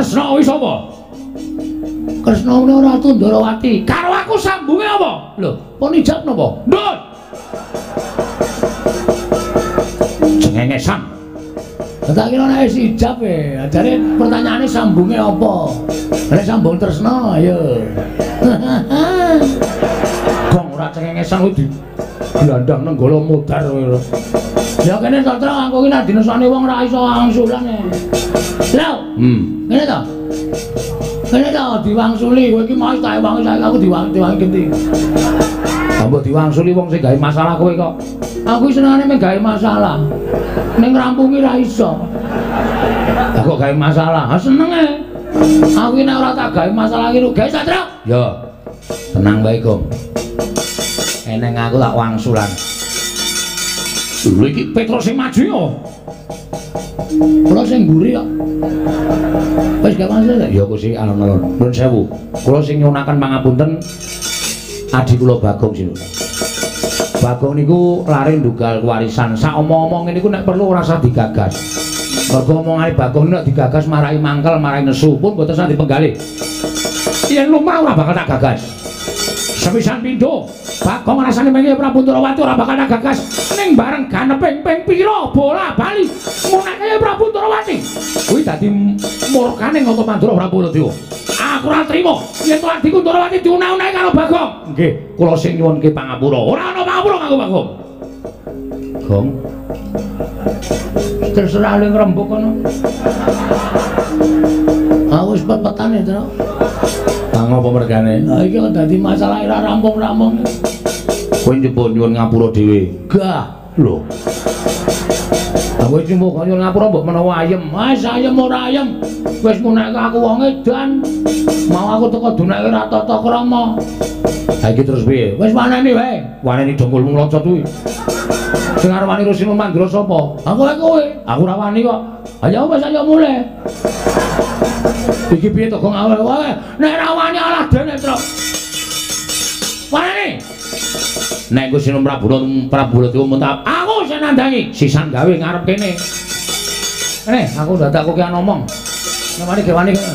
Kresna kuwi sapa? Kresna menika Ratu Ndarawati. Karo aku sambunge apa? Lho, pun ijab napa? Ndut. Cengengesan. Tak kira nek wis ijab e, ajare pertanyaane sambunge apa? Nek sambung tresna, ayo. Gong ora cengengesan kuwi di glandang nenggala mudar kowe lho. Ya kene to, Tru, aku ki nek dinesane wong ora iso angsulan. Lho, Hmm. Ngene to. Ngene to diwangsuli kowe iki mau tak wangi saiki aku diwang diwangi genti. Mbok diwangsuli wong sing gawe masalah kowe kok. Aku senengane mek gawe masalah. Ning ngrampungi ra iso. Lah kok gawe masalah? Ha seneng e. Aku ki nek ora tak gawe masalah iki rugi Satria. Ya. Tenang bae, Gong. Eneng aku tak wangsulan. Lho iki Petrus sing maju ya. Kula sing mburi kok. Wis gak masalah. Ya aku sing alon-alon. Nuwun sewu. Kula sing nyunaken pangapunten adi kula Bagong sinu. Bagong niku lari ndugal warisan. Sak omong-omong niku nek perlu ora usah digagas. Mergo omongane Bagong nek digagas marai mangkel, marai nesu pun boten usah dipenggali. Yen lumrah ora bakal tak gagas. Sepisan pindho, Bagong rasane mengi Prabu Ndarawati ora bakal gagas. Ning bareng ganeping ping pira bola bali munake Prabu Ndarawati. Kuwi dadi murkane Ngata Mandura Prabu Baladewa. Aku ora trima yen to adhiku Ndarawati diunah-unahi karo Bagong. Nggih, kula sing nyuwunke pangapura. Ora ana pangapura kanggo Bagong. Gong, Terserah ling rembug kono. Ah wis pepetane, Tru. Bang apa mergane? Lah iki kok dadi masalah ora rampung-rampung. Kowe nyoba nyuwun ngapura dhewe. Gah. Lho. Aku iki mbok nyuwun ngapura mbok menawa ayem. Mas ayem ora ayem. Wis munake aku wong edan. Mau aku teko dunake ra tata krama. Ha iki terus piye? Wis maneni wae. Waneni dongkulmu nglocot kuwi. Sing arep wani Rusinu Mandra sapa? Aku wae kowe. Aku ora wani kok. Ayo wis ayo mulai. Iki piye to Gong awal Wae, nek ra wani alah dene, Tru. Wani. Nek ku Sinu Prabu Prabu Baladewa muntap, Aku sing nandangi. sisan gawe ngarep kene. Nih, aku udah tak kokian ngomong. Gewani kene.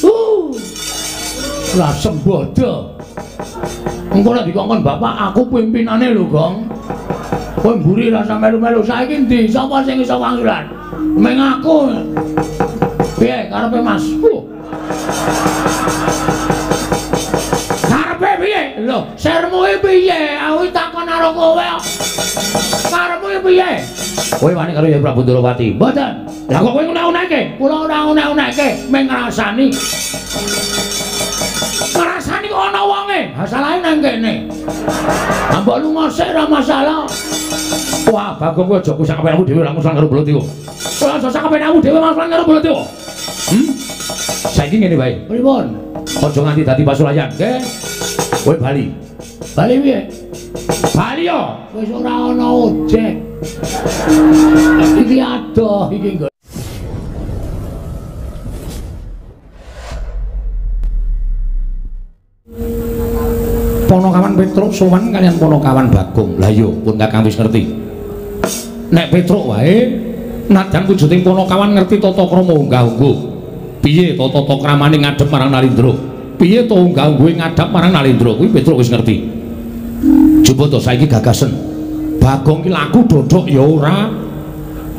Uh. Lah sembodo. Engko nek dikongkon bapak aku pimpinane lho, Gong. Kowe mburi rasa melu-melu saiki ndi? Sapa sing iso wangsulan? Meng aku. Piye karepe Mas? Uh. Karepe piye? Lho, sermu e piye? Aku takon karo kowe. Karepmu e piye? Kowe wani karo Hyang Prabu Ndarawati. Mboten. Lah kok kowe ngune-uneke? Kula ora ngune-uneke, meng ngrasani. Ngrasani kok ana wonge. Ha salahe nang kene. Ambok lunga sik ora masalah. Wah, Bagong kowe aja kusak kepenakmu dhewe langsung karo Baladewa. Ora aja sak kepenakmu dhewe masalah karo Baladewa. Hmm? Saiki ngene wae. Pripun? Aja nganti dadi pasulayan, nggih. Kowe bali. Bali piye? Bali yo. Wis ora ana ojek. Iki adoh iki nggo. Petruk sowan kalian Ponokawan Bagong. Lah iya, pun Kakang wis ngerti. Nek Petruk wae nadyan wujuding Ponokawan ngerti tata krama unggah-ungguh. Piye tata kramane ngadhep marang Narendra? Piye to unggah-ungguhe ngadhep marang Narendra? Kuwi Petruk wis ngerti. Coba to saiki gagasen. Bagong ki laku dodok ya ora,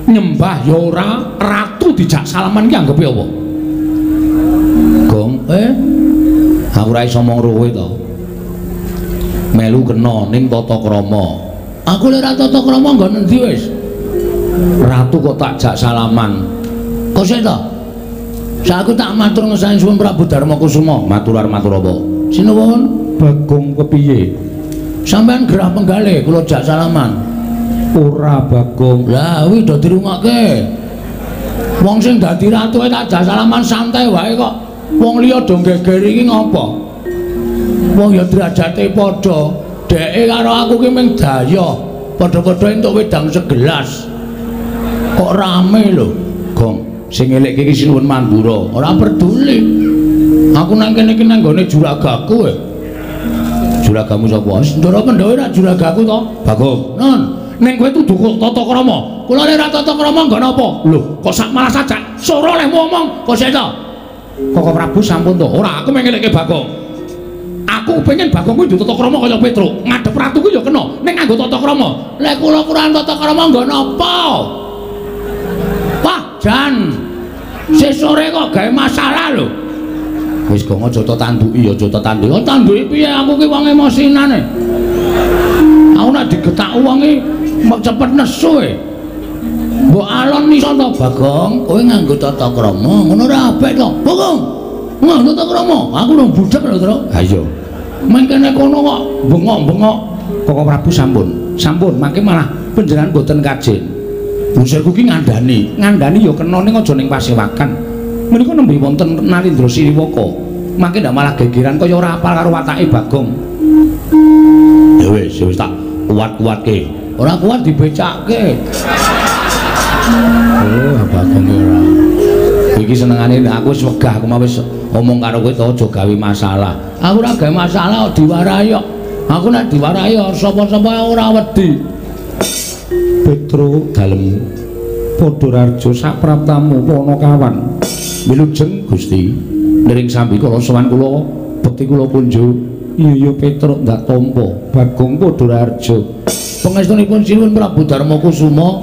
nyembah ya ora, ratu dijak salaman ki anggepe apa? Gong, eh? Aku ora iso mong kowe to. Melu kena ning tata krama. Aku lek ora tata krama nggon endi wis? Ratu kok tak jak salaman. Kok sik to? Saku tak matur ngesani suwun Prabu Darma Kusuma. Matur arep matur apa? Sinuwun, Bagong kepiye? sampean gerah penggalih kula jak salaman. Ora Bagong. Lah kuwi do dirungokke. Wong sing dadi ratu e tak jak salaman santai wae kok. Wong liya do geger iki ngopo? Wong ya derajate padha. Deke karo aku ki mung daya. Padha-padha entuk wedang segelas. Kok rame lho. Gong, sing elekke iki sinuwun Mandura. Ora peduli. Aku nang kene iki nang gone juragaku e. Juragamu sapa? Ndara Pandhawa rak juragaku to. Bagong. Non, Ning kowe tudu kok tata krama. Kula ora tata krama nggon apa? Lho, kok sak malah sajak soro leh ngomong kok seta. Koko Prabu sampun to. Ora, aku mengeleke Bagong. Aku pengen Bagong kuwi tata krama kaya Petruk. Ngadep ratu kuwi ya kena ning nganggo tata krama. Lek kula kurang tata krama nggon apa? Wah, jan. Sesore kok gawe masalah lho. Wis kok aja to tanduki ya aja to tanduki. Yo tanduki piye aku ki wong emosinane. Aku nek digetak wonge mek cepet nesu e. Mbok alon iso to Bagong, kowe nganggo tata krama, ngono ora apik to. Bagong. Nganggo tata krama, aku rong budhek lho, Tru. Ha iya. Mengkene kono kok bengok-bengok. Koko Prabu sampun. Sampun mangke malah panjenengan boten kajen. Busirku ki ngandani, ngandani ya kena ning aja ning pasewakan. Menika nembe wonten Narendra Siriwaka. Mangke ndak malah gegeran kaya ora apal karo watake Bagong. Ya wis, wis tak kuat-kuatke. Ora kuat dibecakke. Oh, Bagong ora. Iki senengane aku wis wegah aku mah wis omong karo kowe to aja gawe masalah. Aku ora gawe masalah kok diwarahi kok. Aku nek diwarahi kok sapa-sapa ora wedi. Petro dalem Padhararja sapraptamu Panakawan. Wilujeng Gusti, nering sambi kula sowan kula bekti kula kunjuk. Iya ya Petro ndak tampa Bagong Padhararja. Pangestunipun sinuwun Prabu Darma Kusuma.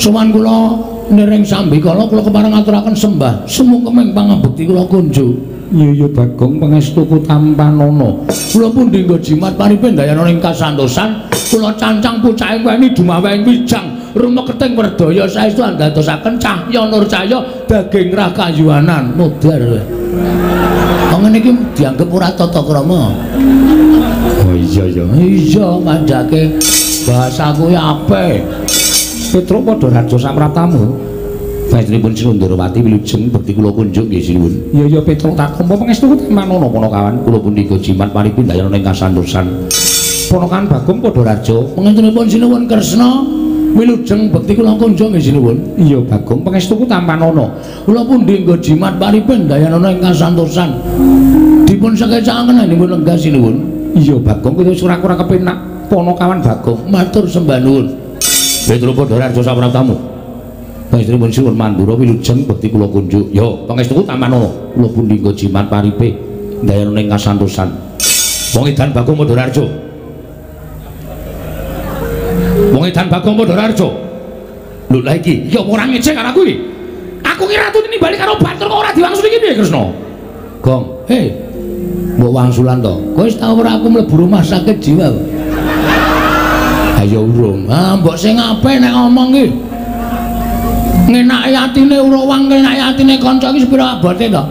Sowan kula nering sambi kala kula kepareng ngaturaken sembah semu kemeng pangabekti kula kunjuk. Iya ya Bagong pangestuku tampanana. Kula pun dinggo jimat paripun dayana ing kasantosan, kula cancang pucake weni dumaweng wijang rumeketing werdaya saestu andadosaken cahya nur cahya daging rakayuanan nudar. Wong ngene iki dianggep ora tata krama. Oh iya ya. Iya, ngandhake bahasaku ya apik. Petro Padhararja sapraptamu. Panjenenganipun Sinundrawati wilujeng bekti kula kunjuk nggih sinuwun. Iya ya Petro tak tampa pangestuku tampanana Panakawan. Kula pun nika jimat paripun dayana ing kasantosan. Ponokan Bagong Padhararja Pengentunipun sinuwun Kresna wilujeng bekti kula kunjuk nggih sinuwun. Iya Bagong pangestuku tampanana. Kula pun dinggo jimat paripun dayana ing kasantosan. Dipun sakecaken dipun lenggah sinuwun. Iya Bagong kuwi wis ora-ora kepenak. Ponokawan Bagong. Matur sembah nuwun. Petro Padhararja sapraptamu. Panjenenganipun sinuwun mandura wilujeng bekti kula kunjuk. Yo pangestuku tampanana. Kula pun dinggo jimat paripe dayana ing kasantosan. Wong edan Bagong Padhararja. Wong edan Bagong Padhararja. Lho lha iki ya ora ngecek karo aku iki. Aku ki ratu nimbali karo batur kok ora diwangsuli iki piye Kresna? Gong, hei. Mbok wangsulan to. Kowe wis tau ora aku mlebu rumah sakit jiwa. kok? Ayo urung. Ah, mbok sing apik nek ngomong ki. Ngenake atine Urawang, ngenake atine kanca iki sepira abote to?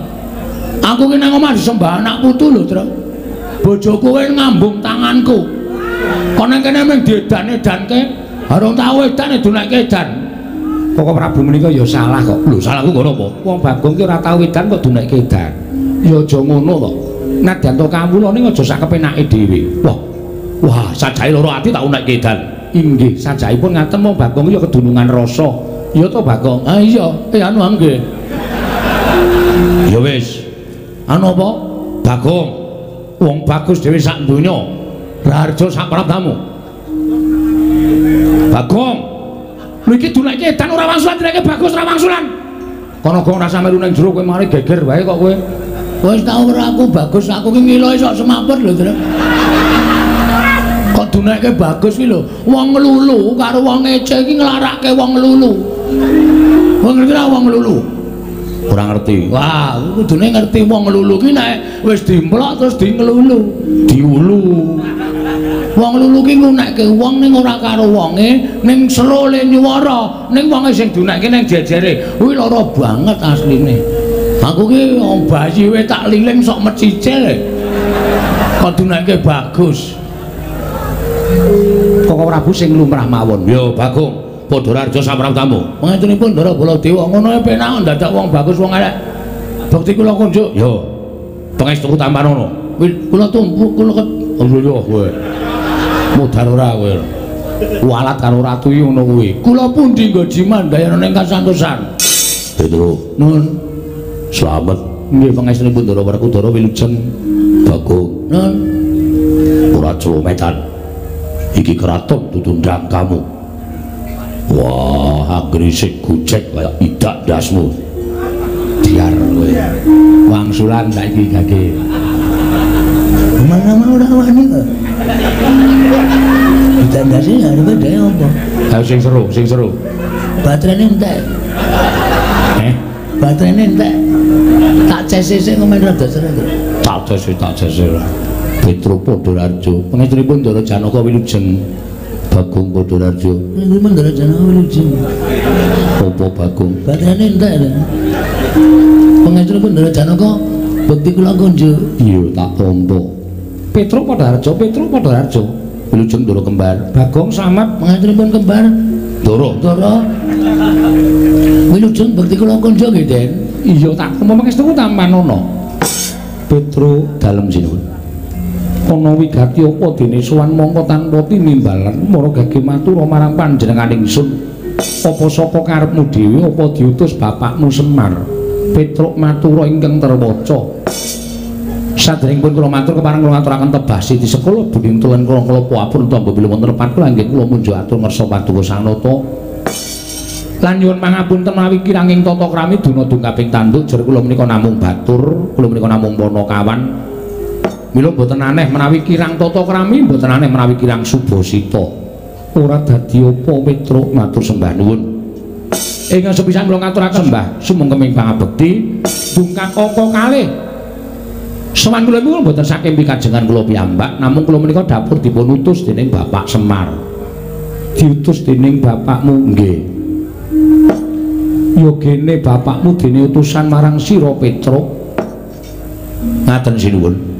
Aku ki nang omah disembah anak putu lho, Tru. Bojoku kuwi ngambung tanganku. Kok nang kene mung diedan-edanke, harung tau edan edunekke edan. Koko Prabu menika ya salah kok. Lho salahku ngono apa? Wong Bagong ki ora tau edan kok dunekke edan. Ya aja ngono to. Nadyan to kawula ning aja sak kepenake dhewe. Wah. Wah, sajahe loro ati tak unekke edan. Inggih, sajaipun ngaten wong Bagong ya kedunungan rasa. Ya to Bagong. Ah iya, eh anu angge. Ya wis. Anu apa? Bagong. Wong bagus dhewe sak donya. Raharja sak praptamu. Bagong. Lho iki dunekke edan ora wangsulan dunekke bagus ora wangsulan. Kono kok ora sampe ning jero kowe mari geger wae kok kowe. Wis tau ora aku bagus, aku ki ngilohi sok semaput lho, Tru. Kok dunekke bagus ki lho. Wong lulu karo wong ece iki nglarake wong lulu. Wong ngerti ora wong lulu? Ora ngerti. Wah, kudune ngerti wong lulu ki nek wis dimplok terus di ngelulu, diulu. Wong lulu ki ngunekke wong ning ora karo wonge, ning slole nyuwara, ning wonge sing dunekke ning jejere. Kuwi lara banget asline. Aku ki bayi we tak liling sok mecicil. Kok dunekke bagus. Koko Prabu sing lumrah mawon. Yo Bagong. Padhararja sapraptamu. Pangatunipun Ndara Baladewa ngono ae penak dadak wong bagus wong elek. Bukti kula kunjuk. Yo. Pangestuku tampanana. Wi- Kula tumpuk kula ket yo kowe. Mudhar ora kowe. Kualat karo ratu iki ngono kuwi. kula pundi nggo jiman dayana ning kasantosan. Petro, Nun, selamat. Nggih pangestunipun Ndara Werkudara wilujeng Bagong nun. ora celometan. Iki keraton tutundang kamu wah anggere sing gojek kaya idak dasmu diar kowe wangsulan saiki gage Mana-mana ora wani kok. Ditandasi arepe dhewe apa? ayo sing seru sing seru Baterene entek. eh Baterene entek. Tak CCC ngomen rada seret. tak jese tak jese Petro Podorarjo pengestripun Ndara Janaka Wilujeng Bagong Podorarjo Ini mendara jana lucu. apa Bagong Baterene entek. Pengajar pun ndara jana kok bukti kula konjo. iya tak tompo Petro Podorarjo Petro Podorarjo Wilujeng Ndara Kembar Bagong Samad Pengajar pun kembar. Ndara Doro. Wilujeng bukti kula konjo nggih, Den. iya tak tompo pengestriku tampanono Petro dalem sinuwun ana wigati apa dene sowan mongko tanpa timimbalan mara gage matur marang panjenengan ingsun. Apa saka karepmu dhewe apa diutus bapakmu Semar? Petruk matura ingkang terwaca. Saderengipun kula matur kepareng kula ngaturaken tebasi di sekolah buding tulen kula kula puapun tombo bila wonten lepat kula nggih kula munjuk atur ngersa paduka sanata. Lan nyuwun pangapunten menawi kiranging tata krami duna dungkaping tanduk jer kula menika namung batur kula menika namung ponokawan mila mboten aneh menawi kirang tata krami mboten aneh menawi kirang subasita ora dadi apa Petruk matur sembah nuwun. Ingkang sepisan kula ngaturaken. Sembah. Sumengkeming pangabekti dungkap angka kalih. Sowan kula niku mboten saking pikajengan kula piyambak namung kula menika dapur dipun utus dening Bapak Semar. Diutus dening bapakmu nggih. Ya gene bapakmu dene utusan marang sira Petruk. Ngaten sinuwun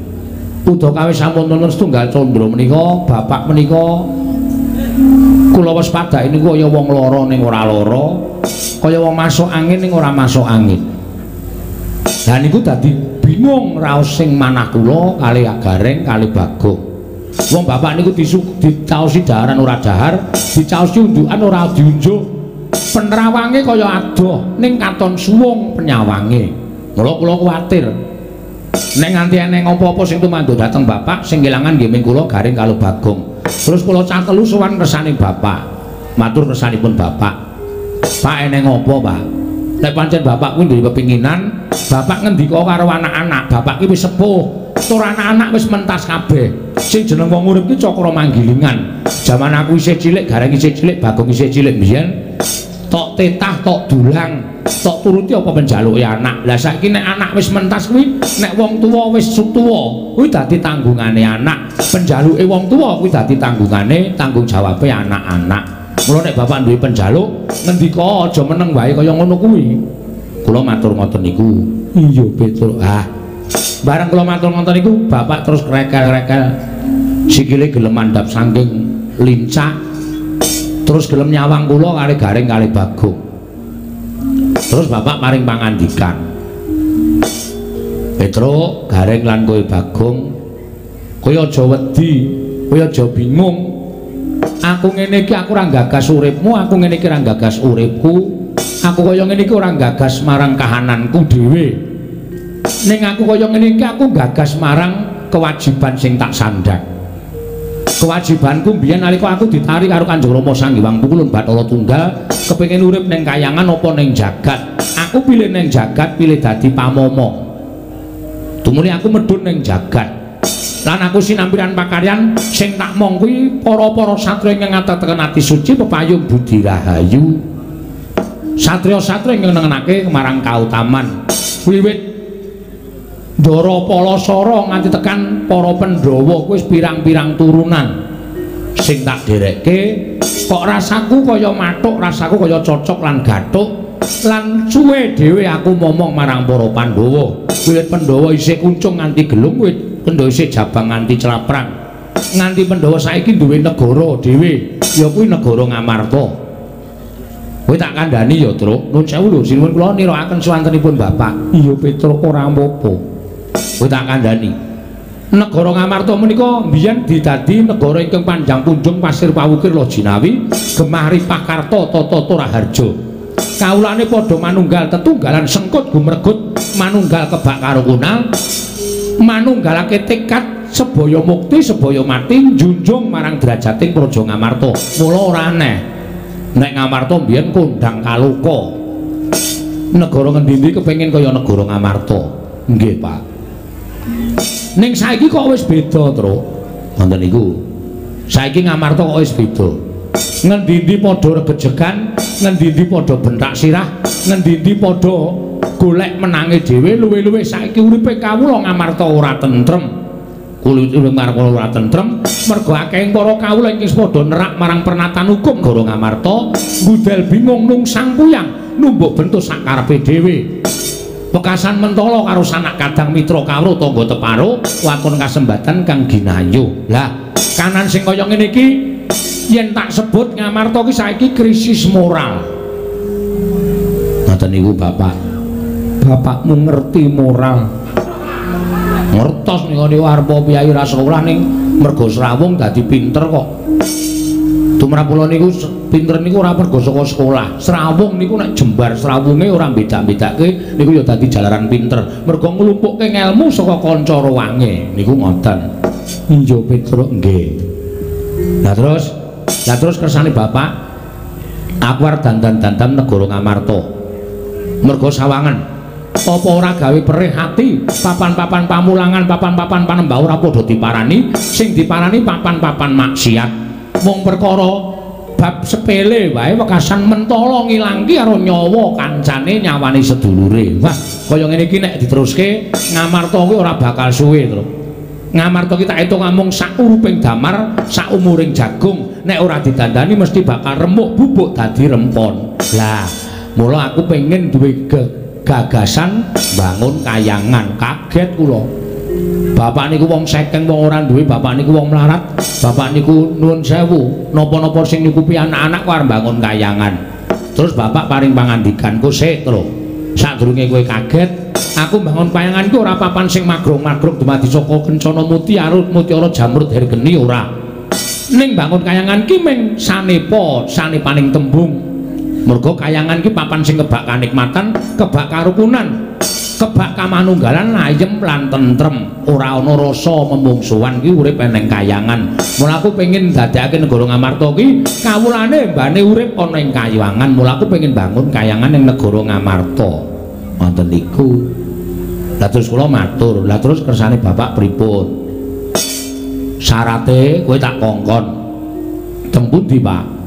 Uda kawis sampun wonten setunggal candra menika bapak menika kula wis padhake niku kaya wong lara ning ora lara kaya wong masuk angin ning ora masuk angin. Lah niku dadi bingung raos sing manah kula kali Gareng kali Bagong. Wong bapak niku dicaosi daharan ora dahar dicaosi unjukan ora diunjuk. Penerawange kaya adoh ning katon suwung penyawange. Mula kula kuwatir nek nganti eneng apa-apa sing tumandu dateng bapak sing kelangan nggih ming kula garing kalau bagong. Terus kula catelu sowan kersane bapak matur kersanipun bapak. Pak eneng apa pak? Nek pancen bapak kuwi duwe kepinginan bapak ngendika karo anak-anak bapak ki wis sepuh. Tur anak-anak wis mentas kabeh. Sing jeneng wong urip ki cakra manggilingan. Jaman aku isih cilik gareng isih cilik bagong isih cilik mbiyen tok tetah tok dulang. Tok turuti apa penjaluke anak? Lah saiki nek anak wis mentas kuwi nek wong tuwa wis tuwa kuwi dadi tanggungane anak. Penjaluke wong tuwa kuwi dadi tanggungane tanggung jawabe anak-anak. Mula nek bapak duwe penjaluk ngendika aja meneng wae kaya ngono kuwi. Kula matur ngoten niku. Iya Petruk ah. Bareng kula matur ngoten niku bapak terus krekel-krekel. Sikile gelem mandhap saking lincah terus gelem nyawang kula kali garing kali bagong. Terus bapak maring pangandikan. Petro garing lan kowe bagong. Kowe aja wedi kowe aja bingung. Aku ngene iki aku ora gagas uripmu aku ngene iki ora gagas uripku. Aku kaya ngene iki ora gagas marang kahananku dhewe. Ning aku kaya ngene iki aku gagas marang kewajiban sing tak sandhang kewajibanku biyen nalika aku ditarik karo Kanjeng Rama Sang Hyang Pukulun Bathara Tunggal. Kepengin urip ning kayangan apa ning jagat? Aku pilih ning jagat pilih dadi pamomo. Tumuli aku medhun ning jagat. Lan aku sinampiran pakaryan sing tak mong kuwi para-para satriya ingkang ngateteken ati suci pepayung budi rahayu. Satriya-satriya ingkang nengenake marang kautaman. Wiwit Ndara Palasara nganti tekan para Pandhawa kuwi pirang-pirang turunan sing tak derekke kok rasaku kaya matuk rasaku kaya cocok lan gathuk lan suwe dhewe aku momong marang para Pandhawa wiwit Pandhawa isih kuncung nganti gelung wiwit Pandhawa isih jabang nganti celaprang nganti Pandhawa saiki duwe negara dhewe ya kuwi negara Ngamarta Kowe tak kandhani ya, Truk. Nuwun sewu lho, sinuwun kula nirakaken swantenipun Bapak. Iya, Petruk ora apa-apa. Kowe tak kandhani. Negara Ngamarta menika mbiyen didadi negara ingkang panjang punjung pasir pawukir Lojinawi, Gemari Pakarta Tata Raharja. Kawulane padha manunggal tetunggalan sengkut gumregut manunggal kebak karo kunal. Manunggalake tekad sebaya mukti sebaya mati njunjung marang derajating Praja Ngamarta. Mula ora aneh nek Ngamarta mbiyen kondang kaluka. Negara ngendi-endi kepengin kaya negara Ngamarta. Nggih, Pak. Ning saiki kok wis beda, Tru. Wonten niku. Saiki Ngamarta kok wis beda. Ngendi-endi padha regejegan, ngendi-endi padha bentak sirah, ngendi-endi padha golek menange dhewe luwe-luwe saiki uripe kawula Ngamarta ora tentrem. kulit urip marang kula ora tentrem mergo akeh para kawula iki padha nerak marang pernatan hukum Goro Ngamarta ngudel bingung nung sang puyang numbuk bentuk sakarepe dhewe Pekasan mentolo karo sanak kadang mitra kawruh tangga teparo wakon kasembatan kang ginayu. Lah, kanan sing kaya ngene iki yen tak sebut Ngamarta ki saiki krisis moral. Ngoten niku Bapak. Bapakmu ngerti moral. ngertos ning ngene arepa piyayi ra sekolah ning mergo srawung dadi pinter kok. Tumrap kula niku pinter niku ora mergo saka sekolah. Srawung niku nek jembar srawunge ora beda-bedake niku ya dadi jalaran pinter. Mergo nglumpukke ngelmu saka kanca rowange. Niku ngoten. Injo Petruk nggih. Lah terus, lah terus kersane Bapak aku arep dandan-dandan negara Ngamarta. Mergo sawangan apa ora gawe perih hati papan-papan pamulangan papan-papan panembah ora padha diparani sing diparani papan-papan maksiat mung perkara bab sepele wae wekasan mentala ngilangke karo nyawa kancane nyawane sedulure. Wah kaya ngene iki nek diteruske ngamarta kuwi ora bakal suwe to ngamarta ki tak etung ngomong sak uruping damar sak umuring jagung. Nek ora didandani mesti bakal remuk bubuk dadi rempon. Lah mula aku pengen duwe gagasan bangun kayangan. Kaget kula bapak niku wong sekeng wong ora duwe bapak niku wong melarat. Bapak niku nuwun sewu napa-napa sing nyukupi anak-anak karo bangun kayangan. Terus bapak paring pangandikan ku sik lho sadurunge kowe kaget? Aku bangun kayangan ku ora papan sing magrong-magrong dumadi saka kencana muti arut mutiara jamrut hergeni ora. Ning bangun kayangan ki ming sanepa sanepaning tembung. Mergo kayangan ki papan sing kebak kanikmatan kebak karukunan kebak kamanunggalan ayem lan tentrem. Ora ana rasa memungsuhan ki urip eneng kayangan. Mula aku pengin dadekake negara Ngamarta ki kawulane mbane urip ana ing kayangan. Mula aku pengin bangun kayangan ing negara Ngamarta. Wonten niku. Lah terus kula matur. Lah terus kersane bapak pripun? Syarate kowe tak kongkon. Tempundi Pak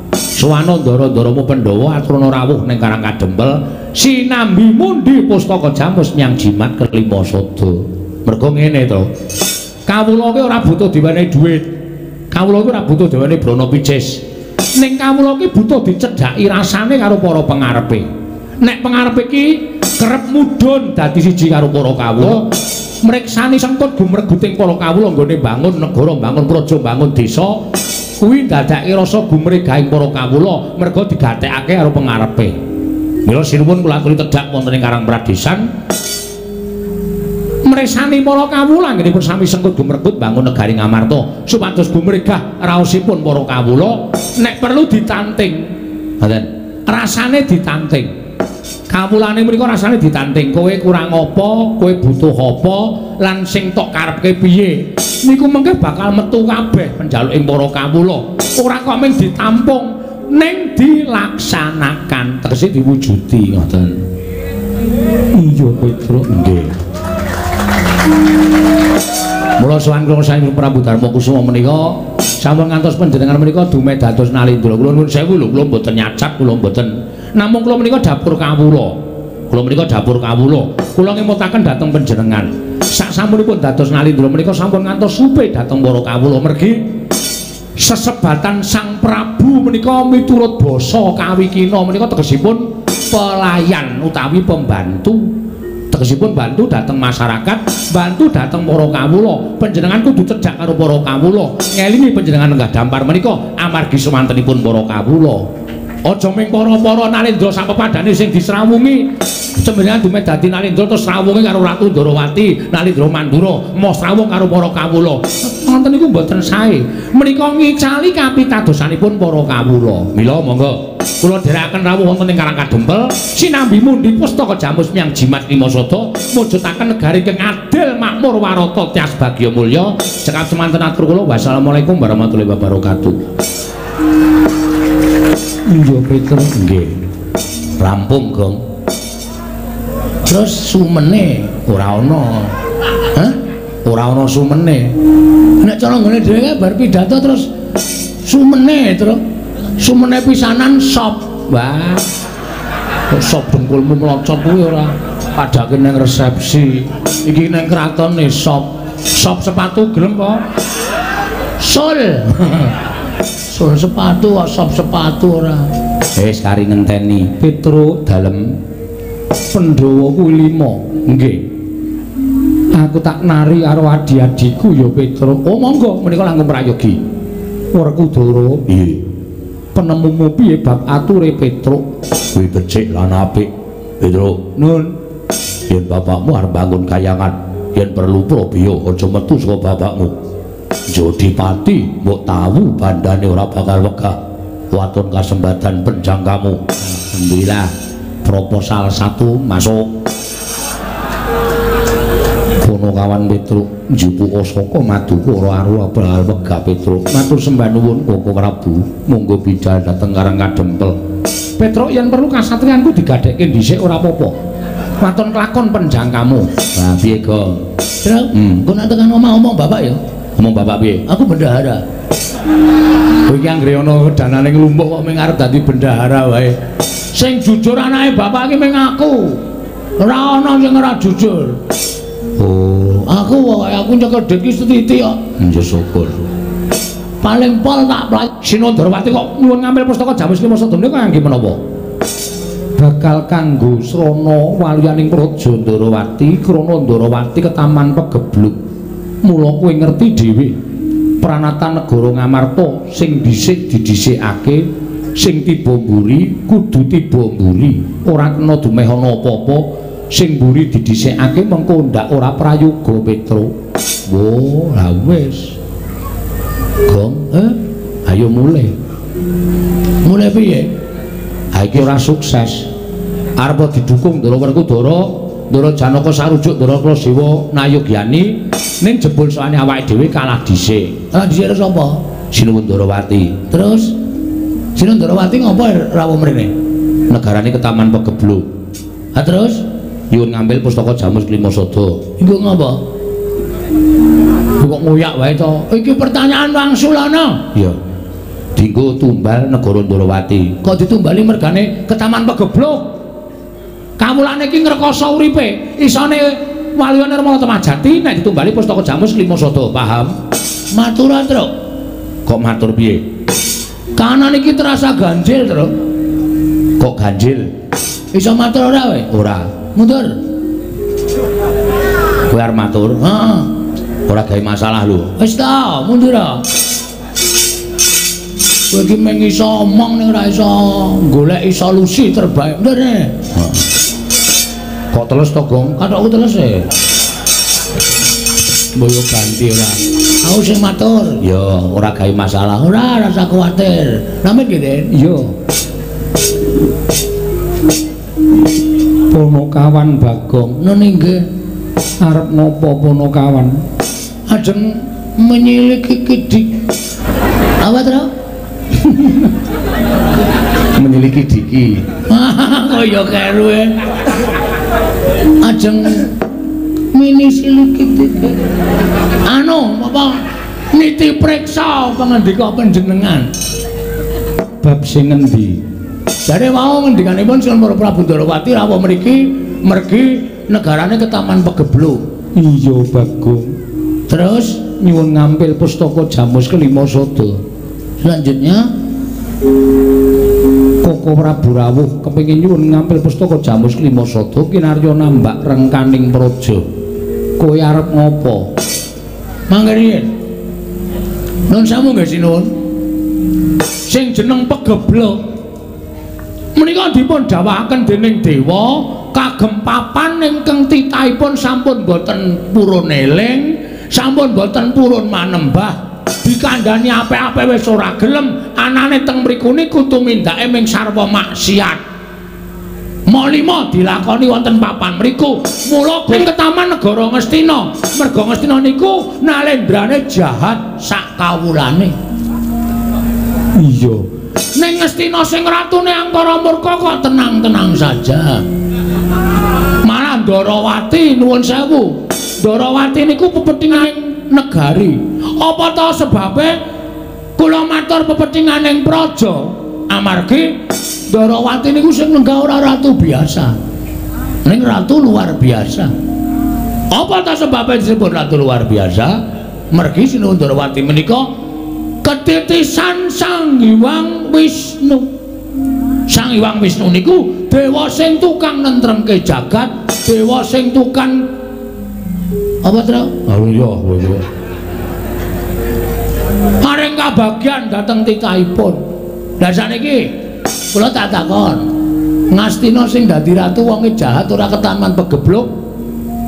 Suwana ndara-ndaramu Pandhawa aturana rawuh ning Karang Kadempel sinambi mundi pustaka jamus nyang jimat kelima sada. Mergo ngene to. Kawula ki ora butuh diwenehi dhuwit. Kawula ki ora butuh diwenehi brana picis. Ning kawula ki butuh dicedhaki rasane karo para pengarepe. Nek pengarepe ki kerep mudhun dadi siji karo para kawula, mreksani sengkut gumreguting para kawula nggone bangun negara, bangun praja, bangun desa, kuwi ndadake rasa gumregahing para kawula merga digatekake karo pengarepe. Mila sinuwun kula aturi tedhak wonten ing Karang Pradesan. Mresani para kawula anggenipun sami sengkut gumregut bangun negari Ngamarta supados gumregah raosipun para kawula nek perlu ditanting. Ngoten. Rasane ditanting. Kawulane mriku rasane ditanting. Kowe kurang apa, kowe butuh apa, lan sing tok karepke piye? niku mengke bakal metu kabeh penjaluking para kawula ora kok mung ditampung ning dilaksanakan tegese diwujudi ngoten iya Petruk nggih Mula sowan kula saking Prabu Darma Kusuma menika sampun ngantos panjenengan menika dume dados nalindra kula nuwun sewu lho kula mboten nyacak kula mboten namung kula menika dapur kawula. Kula menika dapur kawula. Kula ngemutaken dhateng panjenengan. Sak samunipun dados nalindra menika sampun ngantos supe dhateng para kawula. Mergi sesebatan Sang Prabu menika miturut basa kawikina menika tegesipun pelayan utawi pembantu. Tegesipun bantu dhateng masyarakat bantu dhateng para kawula. Panjenengan kudu cedhak karo para kawula. Ngelingi panjenengan lenggah dampar menika amargi semantenipun para kawula aja ming para-para Nalendra sapepadane sing disrawungi. Sembenan dume dadi Nalendra terus srawungi karo Ratu Ndarawati Nalendra Mandura mau srawung karo para kawula. Wonten niku mboten sae. Menika ngicali kapitadosanipun para kawula. Mila monggo. Kula dherekaken rawuh wonten ing Karang Kadempel. Sinambi mundi pustaka jamus miyang jimat Limasada mujudaken negari kang adil makmur warata tias bagya mulya. Cekap semanten atur kula. Wassalamualaikum warahmatullahi wabarakatuh Iya Petruk nggih. rampung gong Terus sumene ora ana Hah? ora ana sumene Nek cara ngene dhewe bar pidato terus sumene terus sumene pisanan sop. wah kok sop dengkulmu mlocot kuwi ora padake ning resepsi iki ning kratone sop sop sepatu gelem po Sul. Sul sepatu kok sop sepatu ora. wis kari ngenteni. Petruk dalem. Pandhawa kuwi lima. Nggih. Aku tak nari karo adi-adiku ya Petruk oh monggo. Menika langkung prayogi. Werkudara iya penemumu piye bab? Ature Petruk kuwi becik lan apik Petruk nun. Yen bapakmu arep bangun kayangan yen perlu probiyo aja metu saka bapakmu Jodipati mbok tahu bandane ora bakal wegah. Waton kasempatan penjang kamu alhamdulillah proposal satu masuk. Kono kawan Petruk njupuk osaka maduku ora aru bakal wegah Petruk. Matur sembah nuwun Koko Prabu. Monggo bidal dhateng Karang Kadempel. Petruk yen perlu kasatriyanku digadhekke dhisik ora apa-apa. Waton kelakon penjang kamu nah piye Gong? Terus Hmm. kok nak tekan omah omong bapak ya. Ngomong bapak piye Aku bendahara. Kowe iki anggere ana danane nglumpuk kok ming arep dadi bendahara wae. Sing jujur anake bapak iki ming aku. Ora ana sing ora jujur. Oh, Aku wae aku nyekel dek iki setitik kok. njo syukur. Paling pol tak plak Sinondrawati kok nyuwun ngambil pustaka Jamus Lima Sadana kok kangge menapa? Bakal kanggo srana waliyaning Praja Ndarawati, krana Ndarawati ketaman pegebluk. Mula kowe ngerti dhewe pranatan negara Ngamarta sing dhisik didhisikake sing tiba mburi kudu tiba mburi. Ora kena dumeh ana apa-apa sing mburi didhisikake mengko ndak ora prayoga Petro. Wo la wis. Gong eh? Ayo mulai mulai piye? ha iki ora sukses. Arep didukung Ndara Werkudara Ndara Janaka sarujuk Ndara Prasewa Nayogyani ning jebul soane awake dhewe kalah dhisik Ah dhisik sapa? Sinuwun Ndarawati Terus Sinu Ndarawati ngopo rawuh mrene? negarane ketaman pegebluk Ah terus nyuwun ngambil pustaka Jamus Klimasada iku ngopo? kok ngoyak wae to Iki pertanyaan wangsulana. iya dinggo tumbal negara Ndarawati Kok ditumbali mergane ketaman pegebluk? Kawulane iki ngrekoso uripe isane waliyane Rama Majati nek ditumbali pustaka Jamus Klimasada paham Maturan, Truk. kok matur piye Kanan iki terasa ganjil, Truk. kok ganjil Iso matur ora we? ora Mundur. kowe arep matur Heeh. ora gawe masalah lho Wis ta, mundur. ah. Kowe iki mung iso omong ning ora iso goleki solusi terbaik. Mundur nih. Kok terus to gong Kathokku terus e. boyo ganti ora Aku sing matur. ya ora gawe masalah Ora rasa kuwatir. Namanya gitu. iya Ponokawan Bagong Nun inggih arep napa Ponokawan ajeng menyiliki kidik. Apa Truk? menyeliki Diki Kaya keru e. Ajeng mini siliki dike. Anu, apa niti priksa pangandika panjenengan. bab sing ngendi Jare wau ngendikanipun Sun Para Prabu Ndarawati rawuh mriki mergi negarane ketaman pegebluk. iya Bagong Terus nyuwun ngampil pustaka Jamus kelima Sada selanjutnya Koko Prabu Rawuh kepengin nyuwun ngampil pustaka Jamus kelima Sada. Kinarya nambak rengkaning praja. Kowe arep ngopo? Mangke riyen. Nun samu nggih sinuwun. Sing jeneng pegebluk menika dipun dawuhaken dening dewa kagem papan ingkang titahipun sampun boten purun eling sampun boten purun manembah dikandhani apik-apik wis ora gelem anane teng mriku niku tumindake ming sarwa maksiat Molimo dilakoni wonten papan mriku. Mula ing ketaman negara Ngastina. Merga Ngastina niku nalendrane jahat sak kawulane. Iya. Ning Ngastina sing ratune angkara murka kok tenang-tenang saja. Malah Ndarawati nuwun sewu. Ndarawati niku pepetinganing negari. Apa ta sebabe kula matur pepetinganing praja amargi Ndarawati niku sing lenggah ora ratu biasa. Ning ratu luar biasa. Apa ta sebabe disebut ratu luar biasa? Mergi sinuwun Ndarawati menika ketitisan Sang Hyang Wisnu. Sang Hyang Wisnu niku dewa sing tukang nentremke jagat, dewa sing tukang apa to? Oh iya, iya. Paring kabagyan dhateng titahipun. Lah saniki kula tak takon. Ngastina sing dadi ratu wonge jahat ora ketaman pegebluk.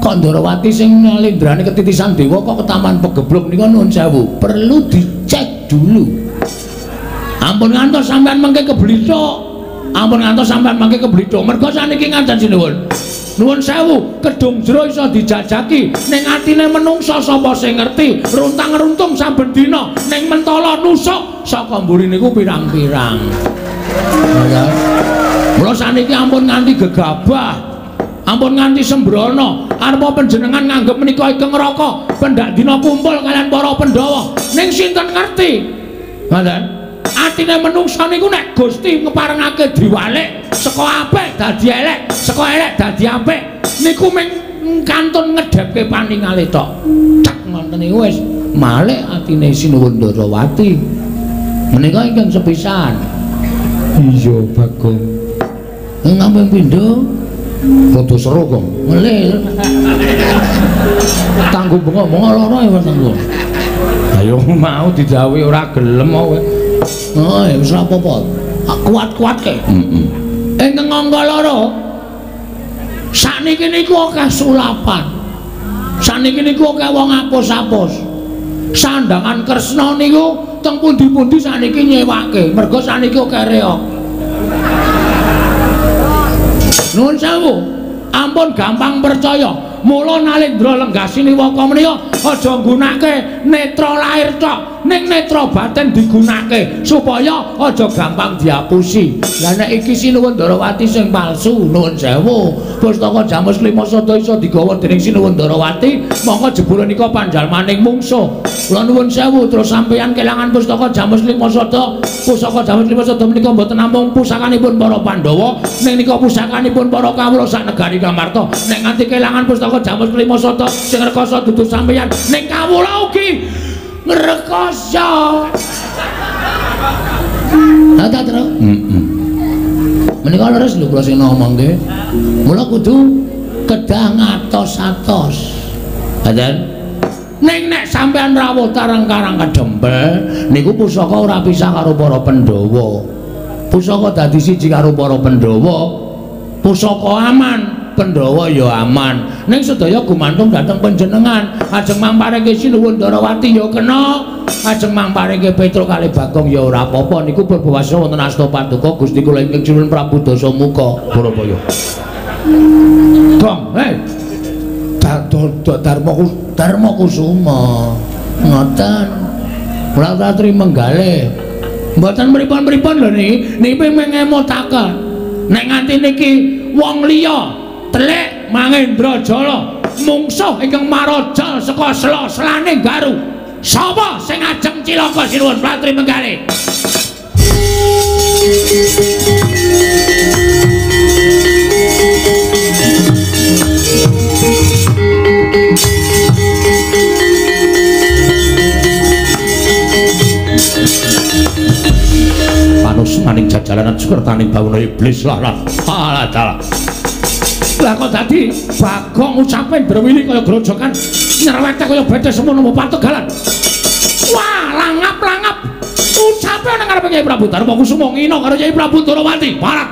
Kok Ndarawati sing nalendrane ketitisan dewa kok ketaman pegebluk nika nuwun sewu. Perlu dicek dulu. Ampun ngantos sampean mengke keblithuk. Ampun ngantos sampean mengke keblithuk. Mergo saniki ngaten sinuwun. Nuwun sewu, kedung jero iso dijajaki. Ning atine menungsa sapa sing ngerti? Runtang-runtung saben dina ning mentala nusuk saka mburi niku pirang-pirang. Mula saniki ampun nganti gegabah. Ampun nganti sembrono. Arepa panjenengan nganggep menika ingkang neraka, pendak dina kumpul kalian para Pandhawa. Ning sinten ngerti? Ngoten. Atine menungsa niku nek Gusti ngeparengake diwalik saka apik dadi elek, saka elek dadi apik. Niku ming kantun ngedhepke paningale tok. Cak ngoten niku wis malih atine Sinuwun Ndarawati. Menika ingkang sepisan. Iya, Bagong. Ngambil pindho Foto seru, Gong. Melil. Tangguh bengok-bengok lara ya tangguh. Ayo mau didhawuhi ora gelem kowe. Oh, ya wis ora apa-apa. Ah, Kuat-kuat ke. Heeh. Ing ngangga lara. Sakniki niku akeh sulapan. Sakniki niku akeh wong apus-apus. Sandangan Kresna niku teng pundi-pundi sakniki nyewake. Mergo sakniki akeh reok. Nuwun sewu. Ampun gampang percaya. Mula Nalendra Lenggasini Waka menika aja nggunakake netra lahir tok, ning netra batin digunakake supaya aja gampang diapusi. Lah nek iki Sinuwun Ndarawati sing palsu, nuwun sewu. Pustaka Jamus Lima Sada iso digawa dening Sinuwun Ndarawati, mongko jebule nika panjalmaning mungsuh. Kula nuwun sewu terus sampeyan kelangan pustaka Jamus Lima Sada. Pusaka Jamus Lima Sada menika mboten namung pusakanipun para Pandhawa, ning nika pusakanipun para kawula sak negari Kamarta. Nek nganti kelangan pustaka Jamus Lima Sada sing rekoso dudu sampeyan, ning kawula ugi ngrekoso. Tata terus. Heeh. Menika leres lho kula sing ngomongke. Mula kudu kedah ngatos-atos. Adan. Ning nek sampean rawuh tarang-karang kedempel, niku pusaka ora pisah karo para Pandhawa. Pusaka dadi siji karo para Pandhawa. Pusaka aman, Pandhawa ya aman. Ning sedaya gumantung dhateng panjenengan. Ajeng mamparinge Sinuwun Ndarawati ya kena. Ajeng mamparinge Petruk kali Bagong ya ora apa-apa. Niku berbawasa wonten asta paduka Gusti kula ingkang Sinuwun Prabu Dasamuka. Purabaya. Gong, hei. Dharma Dharma Kusuma. Ngoten. Kula tatri menggalih. Mboten mripun-mripun lho niki, niki mengemotaken. Nek nganti niki wong liya telik Mangendrajala mungsuh ingkang marajal saka sela-selane garu. Sapa sing ajeng cilaka sinuwun Pratri menggalih? Manus maning jajalanan sukertaning bauna iblis lah lah. Lah kok dadi Bagong ucape drewili kaya grojokan nyerwete kaya betes semono pategalan. Wah, langap-langap. Ucape nang ngarepe Kyai Prabu Darma Kusuma ngina karo Kyai Prabu Durawati. Parat.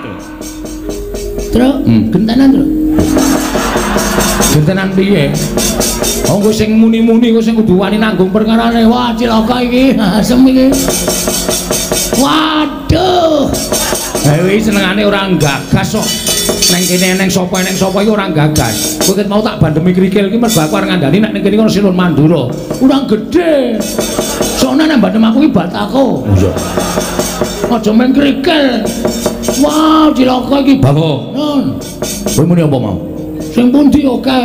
Terus Hmm. gentenan terus. Gentenan piye? Oh, kowe sing muni-muni kowe sing kudu wani nanggung perkarane. Wah, cilaka iki. Asem iki. Waduh. Dewi senengane ora gagas kok. Neng kene neng sapa neng sapa iki ora gagas. Kowe ket mau tak bandemi krikil iki mergo aku arep ngandani nek ning kene kono Sinun Mandura. Ora gede. Soalnya nang bandem aku iki batako. Iya. Aja main krikil. Wah, cilaka iki. Bago, Nun, kowe muni apa mau? sing pundi oke.